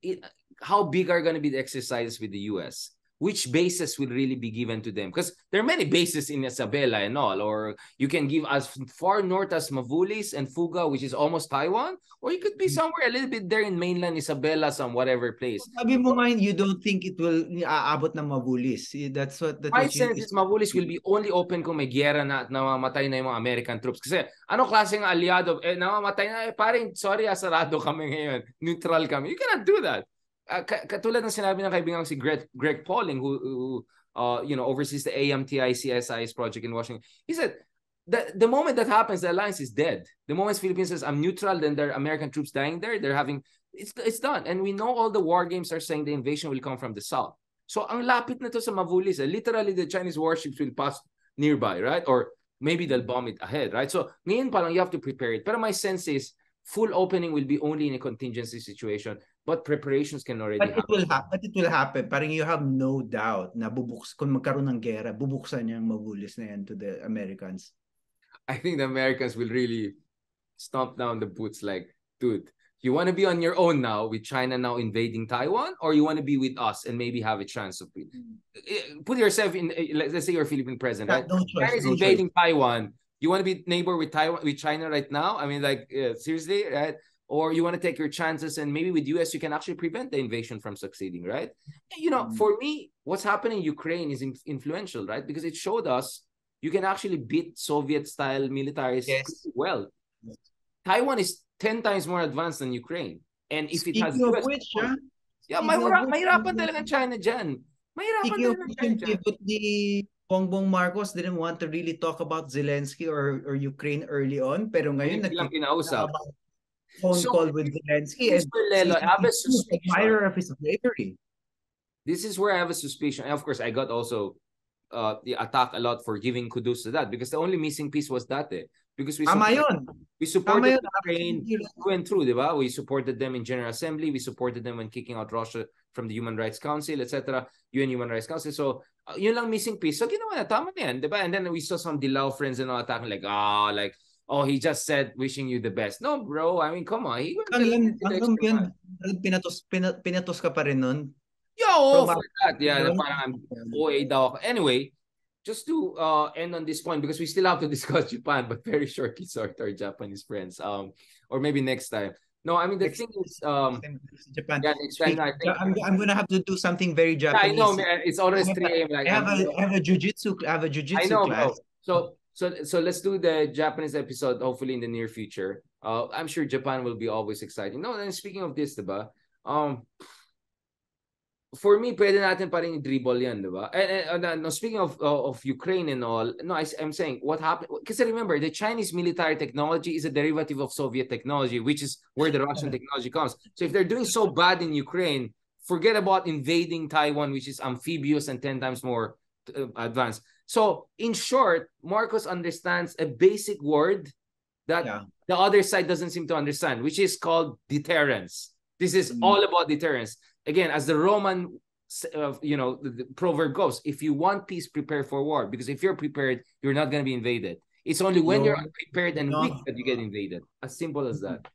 how big are to be the exercises with the US? Which bases will really be given to them? Because there are many bases in Isabela and all, or you can give as far north as Mavulis and Fuga, which is almost Taiwan, or you could be mm. somewhere a little bit there in mainland Isabela, some whatever place. Sabi mo nga, you don't think it will aabot ng Mavulis. That's what that My sense is Mavulis will be only open kung may gera na at namamatay na yung mga American troops. Kasi ano klaseng aliado, eh namamatay na, eh paring, sorry, asarado kami ngayon. Neutral kami. You cannot do that uh, katulad ng sinabi ng kaibigan si Greg, Greg Poling who, who uh, you know oversees the AMTI CSIS project in Washington. He said the, the moment that happens, the alliance is dead. The moment Philippines says I'm neutral, then there are American troops dying there. They're having it's it's done. And we know all the war games are saying the invasion will come from the south. So ang lapit na to sa Mavulis. Eh. Literally, the Chinese warships will pass nearby, right? Or maybe they'll bomb it ahead, right? So ngayon pa lang, you have to prepare it. Pero my sense is, full opening will be only in a contingency situation. But preparations can already but happen. It will ha- but it will happen. Parang you have no doubt na bubuks kung magkaroon ng gera, bubuksan niya ang Mavulis na yan to the Americans. I think the Americans will really stomp down the boots like, dude, you want to be on your own now with China now invading Taiwan, or you want to be with us and maybe have a chance of eh, put yourself in. Eh, let's say you're a Philippine president, right? No China is no invading choice. Taiwan. You want to be neighbor with Taiwan with China right now? I mean, like uh, seriously, right? Or you want to take your chances and maybe with us you can actually prevent the invasion from succeeding right you know mm-hmm. for me what's happening in ukraine is influential right because it showed us you can actually beat Soviet style militaries Yes. well. Taiwan is 10 times more advanced than Ukraine. And if it has Speaking of US which, ah, yeah, speaking which, mahirapan talaga China dyan. Mahirapan Speaking talaga China dyan. Bongbong Marcos didn't want to really talk about Zelensky or or Ukraine early on, pero ngayon nagkita kinausap. Phone So, call with Zelensky and Mr. Lelo, I have a suspicion. admirer of his bravery. this is where I have a suspicion. And of course, I got also uh the attack a lot for giving kudos to that because the only missing piece was that eh. Because we supported, we supported. Ukraine through and through, di ba? We supported them in General Assembly. We supported them when kicking out Russia from the Human Rights Council, etc. UN Human Rights Council. So, uh, yun lang missing piece. So, ginawa na. Tama na yan, di ba? And then we saw some Dilaw friends and all attacking like, ah, like, oh, he just said wishing you the best. No, bro. I mean, come on. He went Hanggang, to the hanggang yan, pinatos, pina- pinatos ka pa rin nun. Yo, oh, From for that. Yeah, parang I'm OA daw ako. Anyway, just to uh, end on this point because we still have to discuss Japan, but very shortly, sorry to our Japanese friends. Um, or maybe next time. No, I mean the Next- thing is, um, Japan. yeah, next time I think. I'm, I'm gonna have to do something very Yeah, I Japanese. know, man. It's always I have 3 a.m. Like I have a I'm- I have a jujitsu I have a jujitsu I know, class. bro. So so so let's do the Japanese episode hopefully in the near future. Uh, I'm sure Japan will be always exciting. No, and speaking of this, diba? Um, for me, pwede natin pa rin dribble yan, diba? And, and, and, no, speaking of uh, of Ukraine and all, no, I, I'm saying what happened. Because remember, the Chinese military technology is a derivative of Soviet technology, which is where the Russian technology comes. So if they're doing so bad in Ukraine, forget about invading Taiwan, which is amphibious and 10 times more uh, advanced. So, in short, Marcos understands a basic word that Yeah. the other side doesn't seem to understand, which is called deterrence. This is Mm. all about deterrence. Again, as the Roman, uh, you know, the, the proverb goes, if you want peace, prepare for war. Because if you're prepared, you're not going to be invaded. It's only when you're No. unprepared and No. weak that you get invaded. As simple as that.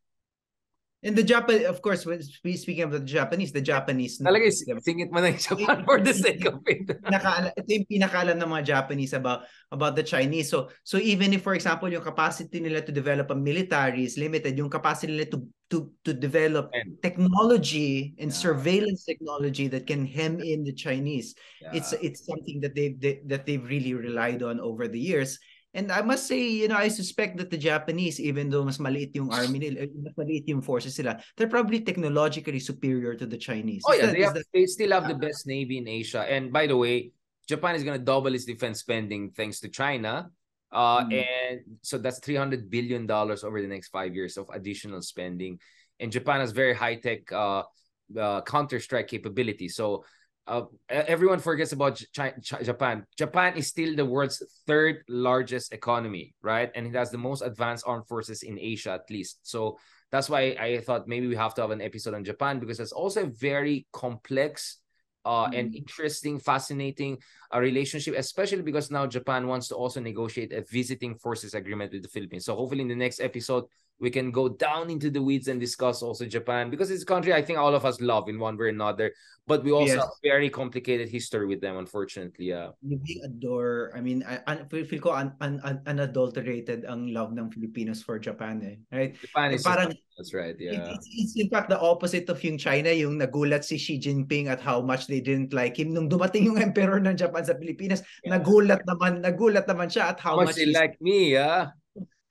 And the Japan, of course, when we speaking of the Japanese, the Japanese Talaga, is- singit mo na yung Japan for the sake of it. pinakaala, ito yung pinakaalam ng mga Japanese about about the Chinese. So so even if for example yung capacity nila to develop a military is limited, yung capacity nila to to to develop And, technology and Yeah. surveillance technology that can hem in the Chinese. It's yeah. it's something that they've they, that they've really relied on over the years. And I must say, you know, I suspect that the Japanese, even though mas maliit yung army nila, eh, mas maliit yung forces sila, they're probably technologically superior to the Chinese. Oh Is yeah, that- they have that- they still have the best navy in Asia. And by the way, Japan is gonna double its defense spending thanks to China. Uh, Mm. and so that's three hundred billion dollars over the next five years of additional spending. And Japan has very high tech uh, uh counter strike capability. So uh, everyone forgets about Chi- Chi- Japan. Japan is still the world's third largest economy, right? And it has the most advanced armed forces in Asia, at least. So that's why I thought maybe we have to have an episode on Japan because it's also a very complex uh, and Mhm. interesting, fascinating uh, relationship, especially because now Japan wants to also negotiate a visiting forces agreement with the Philippines. So hopefully in the next episode, we can go down into the weeds and discuss also Japan because it's a country I think all of us love in one way or another, but we also Yes. have very complicated history with them, unfortunately. Yeah. we adore, I mean, I, I feel, ko un, un, un, unadulterated ang love ng Filipinos for Japan eh. Right? Japan is parang that's right. it- Yeah. it's, it's in fact the opposite of yung China, yung nagulat si Xi Jinping at how much they didn't like him. Nung dumating yung emperor ng Japan sa Pilipinas, Yeah. nagulat naman, nagulat naman siya at how How much much he's like me, yeah.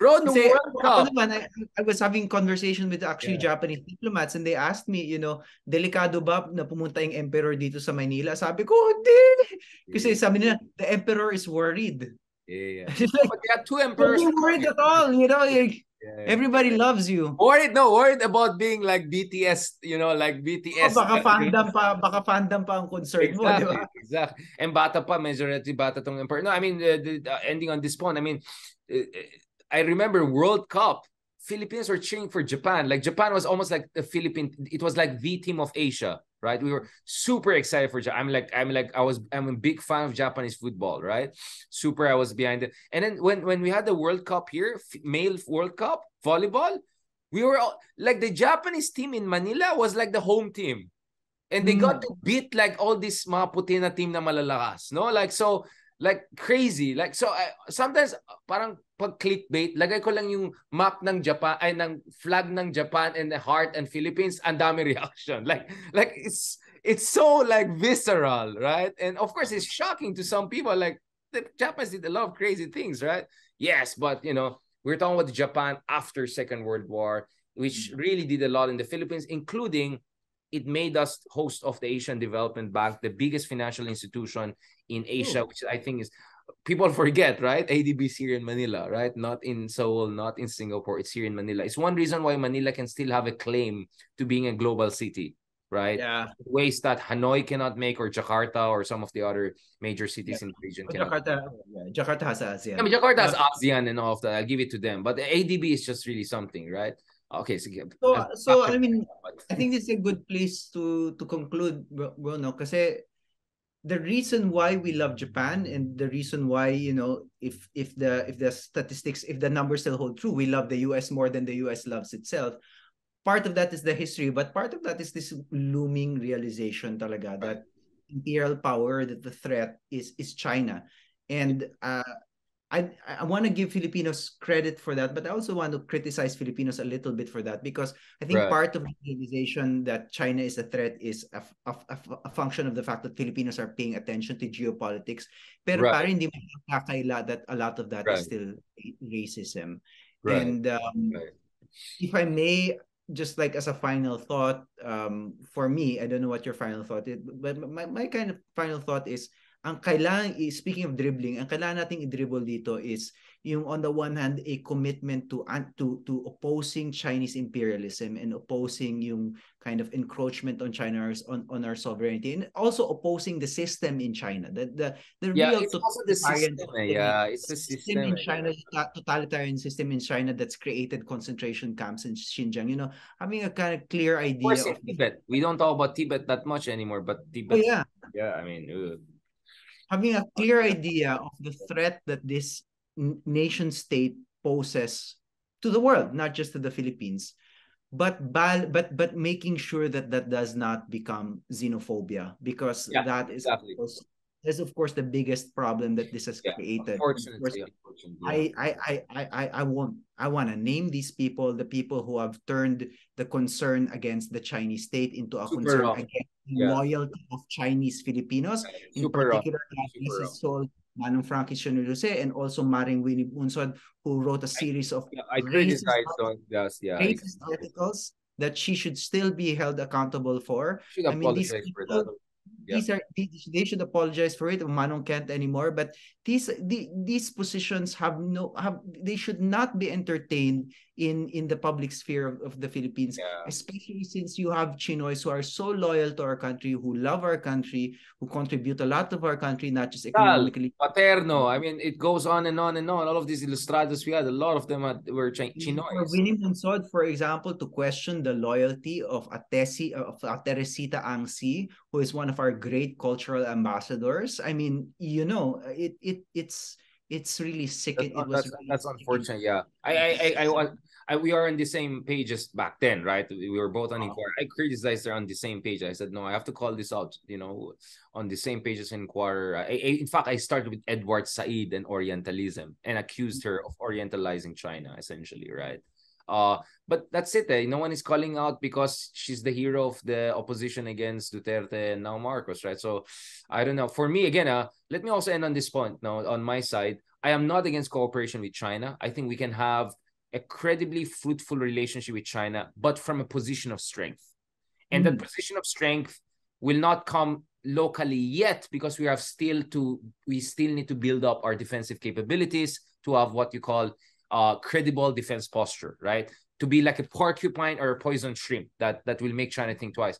Bro, no Kasi World ako Cup. naman, I, I was having conversation with actually Yeah. Japanese diplomats and they asked me, you know, delikado ba na pumunta yung emperor dito sa Manila? Sabi ko, hindi. Kasi sabi nila, the emperor is worried. Yeah, yeah. like, But they have two don't emperors. be worried at all, you know, like, Yeah. everybody loves you. Worried, no, worried about being like BTS, you know, like Oh, BTS. baka fandom pa, baka fandom pa ang concern mo, di Exactly, ba? exactly. And bata pa, majority bata tong emperor. No, I mean, uh, the, uh, ending on this point, I mean, uh, I remember World Cup, Philippines were cheering for Japan. Like Japan was almost like the Philippine, it was like the team of Asia, right? We were super excited for Japan. I'm like, I'm like, I was, I'm a big fan of Japanese football, right? Super, I was behind it. And then when when we had the World Cup here, male World Cup volleyball, we were all, like the Japanese team in Manila was like the home team. And they hmm. got to beat like all these mga puti na team na malalakas, no? Like so like crazy. Like so I, sometimes uh, parang pag clickbait, lagay ko lang yung map ng Japan ay ng flag ng Japan and the heart and Philippines, and dami reaction. Like like it's it's so like visceral, right? And of course it's shocking to some people like the Japanese did a lot of crazy things, right? Yes, but you know, we're talking about Japan after Second World War, which mm-hmm. really did a lot in the Philippines, including it made us host of the Asian Development Bank, the biggest financial institution in Asia, Ooh. which I think is people forget, right? ADB is here in Manila, right? Not in Seoul, not in Singapore. It's here in Manila. It's one reason why Manila can still have a claim to being a global city, right? Yeah. Ways that Hanoi cannot make or Jakarta or some of the other major cities yeah. in the region. Jakarta, yeah, Jakarta has ASEAN. I mean, Jakarta has ASEAN and all of that. I'll give it to them. But the ADB is just really something, right? Okay, so, so, so I mean, I think this is a good place to to conclude, Bruno, kasi the reason why we love Japan and the reason why you know if if the if the statistics if the numbers still hold true we love the US more than the US loves itself. Part of that is the history but part of that is this looming realization talaga that imperial power that the threat is is China. And uh, I I want to give Filipinos credit for that, but I also want to criticize Filipinos a little bit for that because I think right. part of the realization that China is a threat is a, a, a, function of the fact that Filipinos are paying attention to geopolitics. Pero right. parang hindi mo nakakaila that a lot of that right. is still racism. And um, if I may, just like as a final thought, um, for me, I don't know what your final thought is, but my, my kind of final thought is ang kailangan, speaking of dribbling, ang kailangan nating i-dribble dito is yung on the one hand a commitment to to to opposing Chinese imperialism and opposing yung kind of encroachment on China on on our sovereignty and also opposing the system in China. The the the yeah, real it's also the system, eh, yeah it's the system, system in China, China totalitarian system in China that's created concentration camps in Xinjiang you know having a kind of clear idea of, of Tibet. We don't talk about Tibet that much anymore but Tibet. oh, yeah. Yeah I mean ugh having a clear idea of the threat that this nation state poses to the world, not just to the Philippines, but but but making sure that that does not become xenophobia because yeah, that is exactly. Course, is of course the biggest problem that this has yeah, created. Unfortunately, I, I I I I won't I want to name these people the people who have turned the concern against the Chinese state into a Super concern wrong. against yeah. loyalty of Chinese Filipinos, in Super particular Mrs. Sol Manong Frankie Jose and also Maring Winnie Bunsod, who wrote a series of yeah, I racist, yes, yeah, racist articles that she should still be held accountable for. I mean, these people, yeah. these are they should apologize for it. Manong can't anymore. But these the, these positions have no have they should not be entertained in in the public sphere of, of the philippines yeah. especially since you have chinoys who are so loyal to our country who love our country who contribute a lot of our country not just economically. Paterno i mean it goes on and on and on. All of these ilustrados we had a lot of them were ch- chinoys for Winnie Monsod, for example to question the loyalty of Atesi of Teresita Ang See who is one of our great cultural ambassadors. I mean, you know, it it it's it's really sick. That's, it, it that's, really that's unfortunate. Yeah, I I I, I, I we are on the same pages back then, right? We were both on Inquirer. I criticized her on the same page. I said, no, I have to call this out. You know, on the same pages in Inquirer. I, I, in fact, I started with Edward Said and Orientalism and accused mm-hmm. her of Orientalizing China, essentially, right? Uh, but that's it. Eh? No one is calling out because she's the hero of the opposition against Duterte and now Marcos, right? So I don't know. For me, again, uh, let me also end on this point. Now, on my side, I am not against cooperation with China. I think we can have a credibly fruitful relationship with China, but from a position of strength. And mm. that position of strength will not come locally yet because we have still to we still need to build up our defensive capabilities to have what you call uh, credible defense posture, right? To be like a porcupine or a poison shrimp that, that will make China think twice.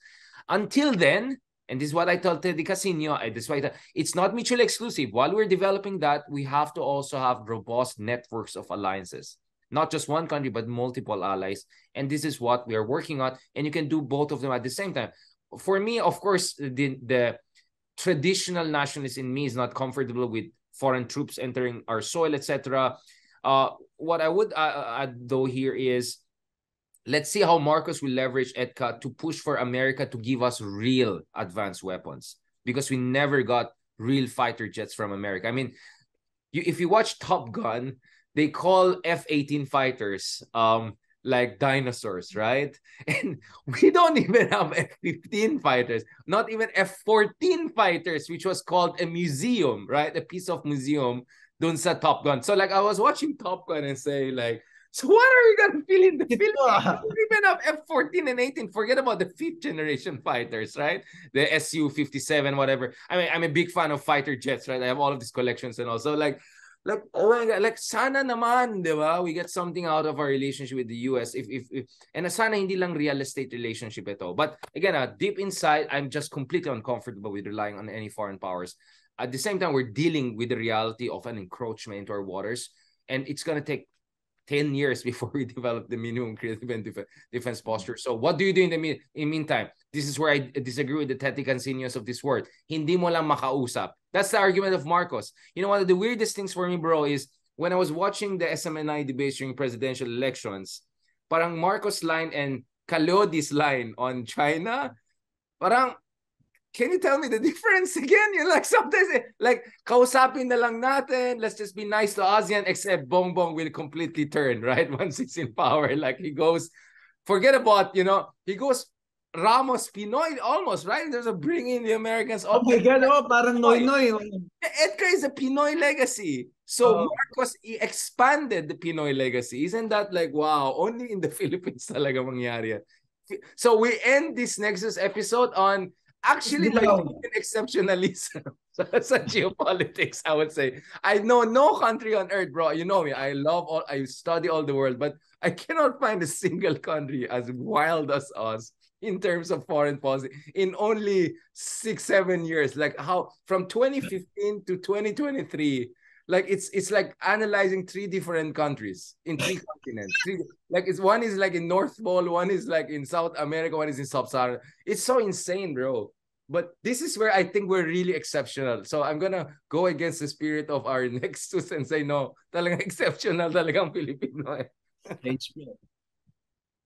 Until then, and this is what I told Teddy Casiño, this is why it's not mutually exclusive. While we're developing that, we have to also have robust networks of alliances. Not just one country, but multiple allies. And this is what we are working on. And you can do both of them at the same time. For me, of course, the, the traditional nationalist in me is not comfortable with foreign troops entering our soil, etc. Uh, what I would uh, uh, add though here is let's see how Marcos will leverage EDCA to push for America to give us real advanced weapons because we never got real fighter jets from America. I mean, you, if you watch Top Gun, they call F-18 fighters um like dinosaurs, right? And we don't even have F-15 fighters, not even F-14 fighters, which was called a museum, right? A piece of museum dun sa Top Gun. So like I was watching Top Gun and say like, so what are we gonna feel in the Philippines? We even have F-14 and 18. Forget about the fifth generation fighters, right? The Su-57, whatever. I mean, I'm a big fan of fighter jets, right? I have all of these collections and also like like oh my god like sana naman di ba we get something out of our relationship with the US if if, if and sana hindi lang real estate relationship ito but again uh, deep inside I'm just completely uncomfortable with relying on any foreign powers at the same time we're dealing with the reality of an encroachment into our waters and it's going to take 10 years before we develop the minimum creative and def- defense mm-hmm. posture. So what do you do in the in meantime? This is where I disagree with the Teddy Casiños of this word. Hindi mo lang makausap. That's the argument of Marcos. You know one of the weirdest things for me, bro, is when I was watching the SMNI debates during presidential elections, parang Marcos line and Calodi's line on China, parang can you tell me the difference again? You're like sometimes like kausapin na lang natin. Let's just be nice to ASEAN. Except Bongbong will completely turn right once he's in power. Like he goes, forget about you know he goes Ramos PNoy almost right. There's a bring in the Americans. Oh my God! Oh, parang Noy Noy. EDCA is a PNoy legacy. So oh. Marcos he expanded the PNoy legacy. Isn't that like wow? Only in the Philippines talaga mangyari So we end this Nexus episode on Actually, like an exceptionalism sa geopolitics, I would say. I know no country on earth, bro. You know me. I love all, I study all the world, but I cannot find a single country as wild as us in terms of foreign policy in only six, seven years. Like how from 2015 to 2023, like it's it's like analyzing three different countries in three continents. Three, like it's one is like in North Pole, one is like in South America, one is in Sub-Saharan. It's so insane, bro. But this is where I think we're really exceptional. So I'm gonna go against the spirit of our next two and say no, talagang exceptional talagang Filipino eh.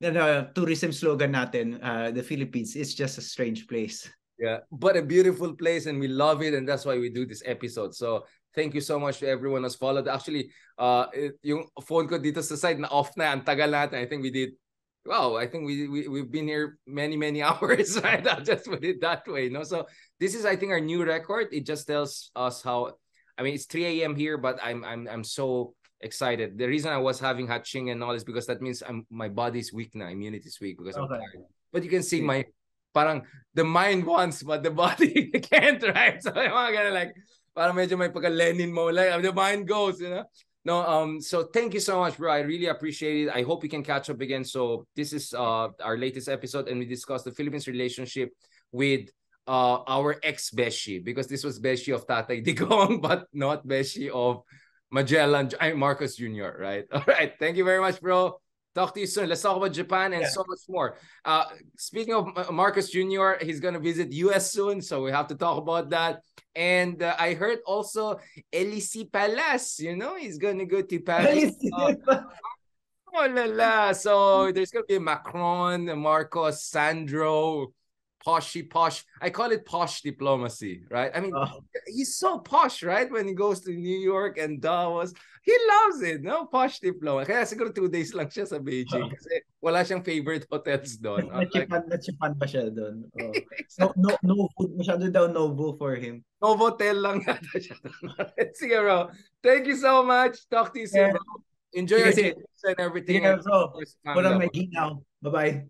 the tourism slogan natin, uh, the Philippines is just a strange place. Yeah, but a beautiful place and we love it and that's why we do this episode. So thank you so much to everyone who's followed. Actually, uh, yung phone ko dito sa side na off na, ang tagal natin. I think we did, wow, I think we, we, we've been here many, many hours, right? I'll just put it that way, no? So this is, I think, our new record. It just tells us how, I mean, it's 3 a.m. here, but I'm, I'm, I'm so excited. The reason I was having hatching and all is because that means I'm my body's weak now, immunity is weak because okay. I'm tired. But you can see my parang the mind wants but the body can't, right? So I'm gonna like parang medyo may pagka Lenin mo like the mind goes, you know. No, um, so thank you so much, bro. I really appreciate it. I hope we can catch up again. So this is uh our latest episode, and we discussed the Philippines relationship with uh our ex Beshi because this was Beshi of Tatay Digong, but not Beshi of Magellan, I'm Marcos Jr., right? All right. Thank you very much, bro. Talk to you soon. Let's talk about Japan and yeah. so much more. Uh, speaking of Marcos Jr., he's going to visit US soon, so we have to talk about that. And uh, I heard also Elysee Palace, you know, he's going to go to Paris. Uh, oh la la. So there's going to be Macron, Marcos, Sandro, poshy posh. I call it posh diplomacy, right? I mean, oh. he's so posh, right? When he goes to New York and Davos, he loves it, no? Posh diplomacy. Kaya siguro two days lang siya sa Beijing oh. kasi wala siyang favorite hotels doon. Nachipan, nachipan pa siya doon. Oh. no, no, no food. Masyado daw novo for him. No hotel lang yata siya doon. Sige bro. Thank you so much. Talk to you soon, bro. Enjoy your and everything. Yeah, so, Put on my now. Bye-bye.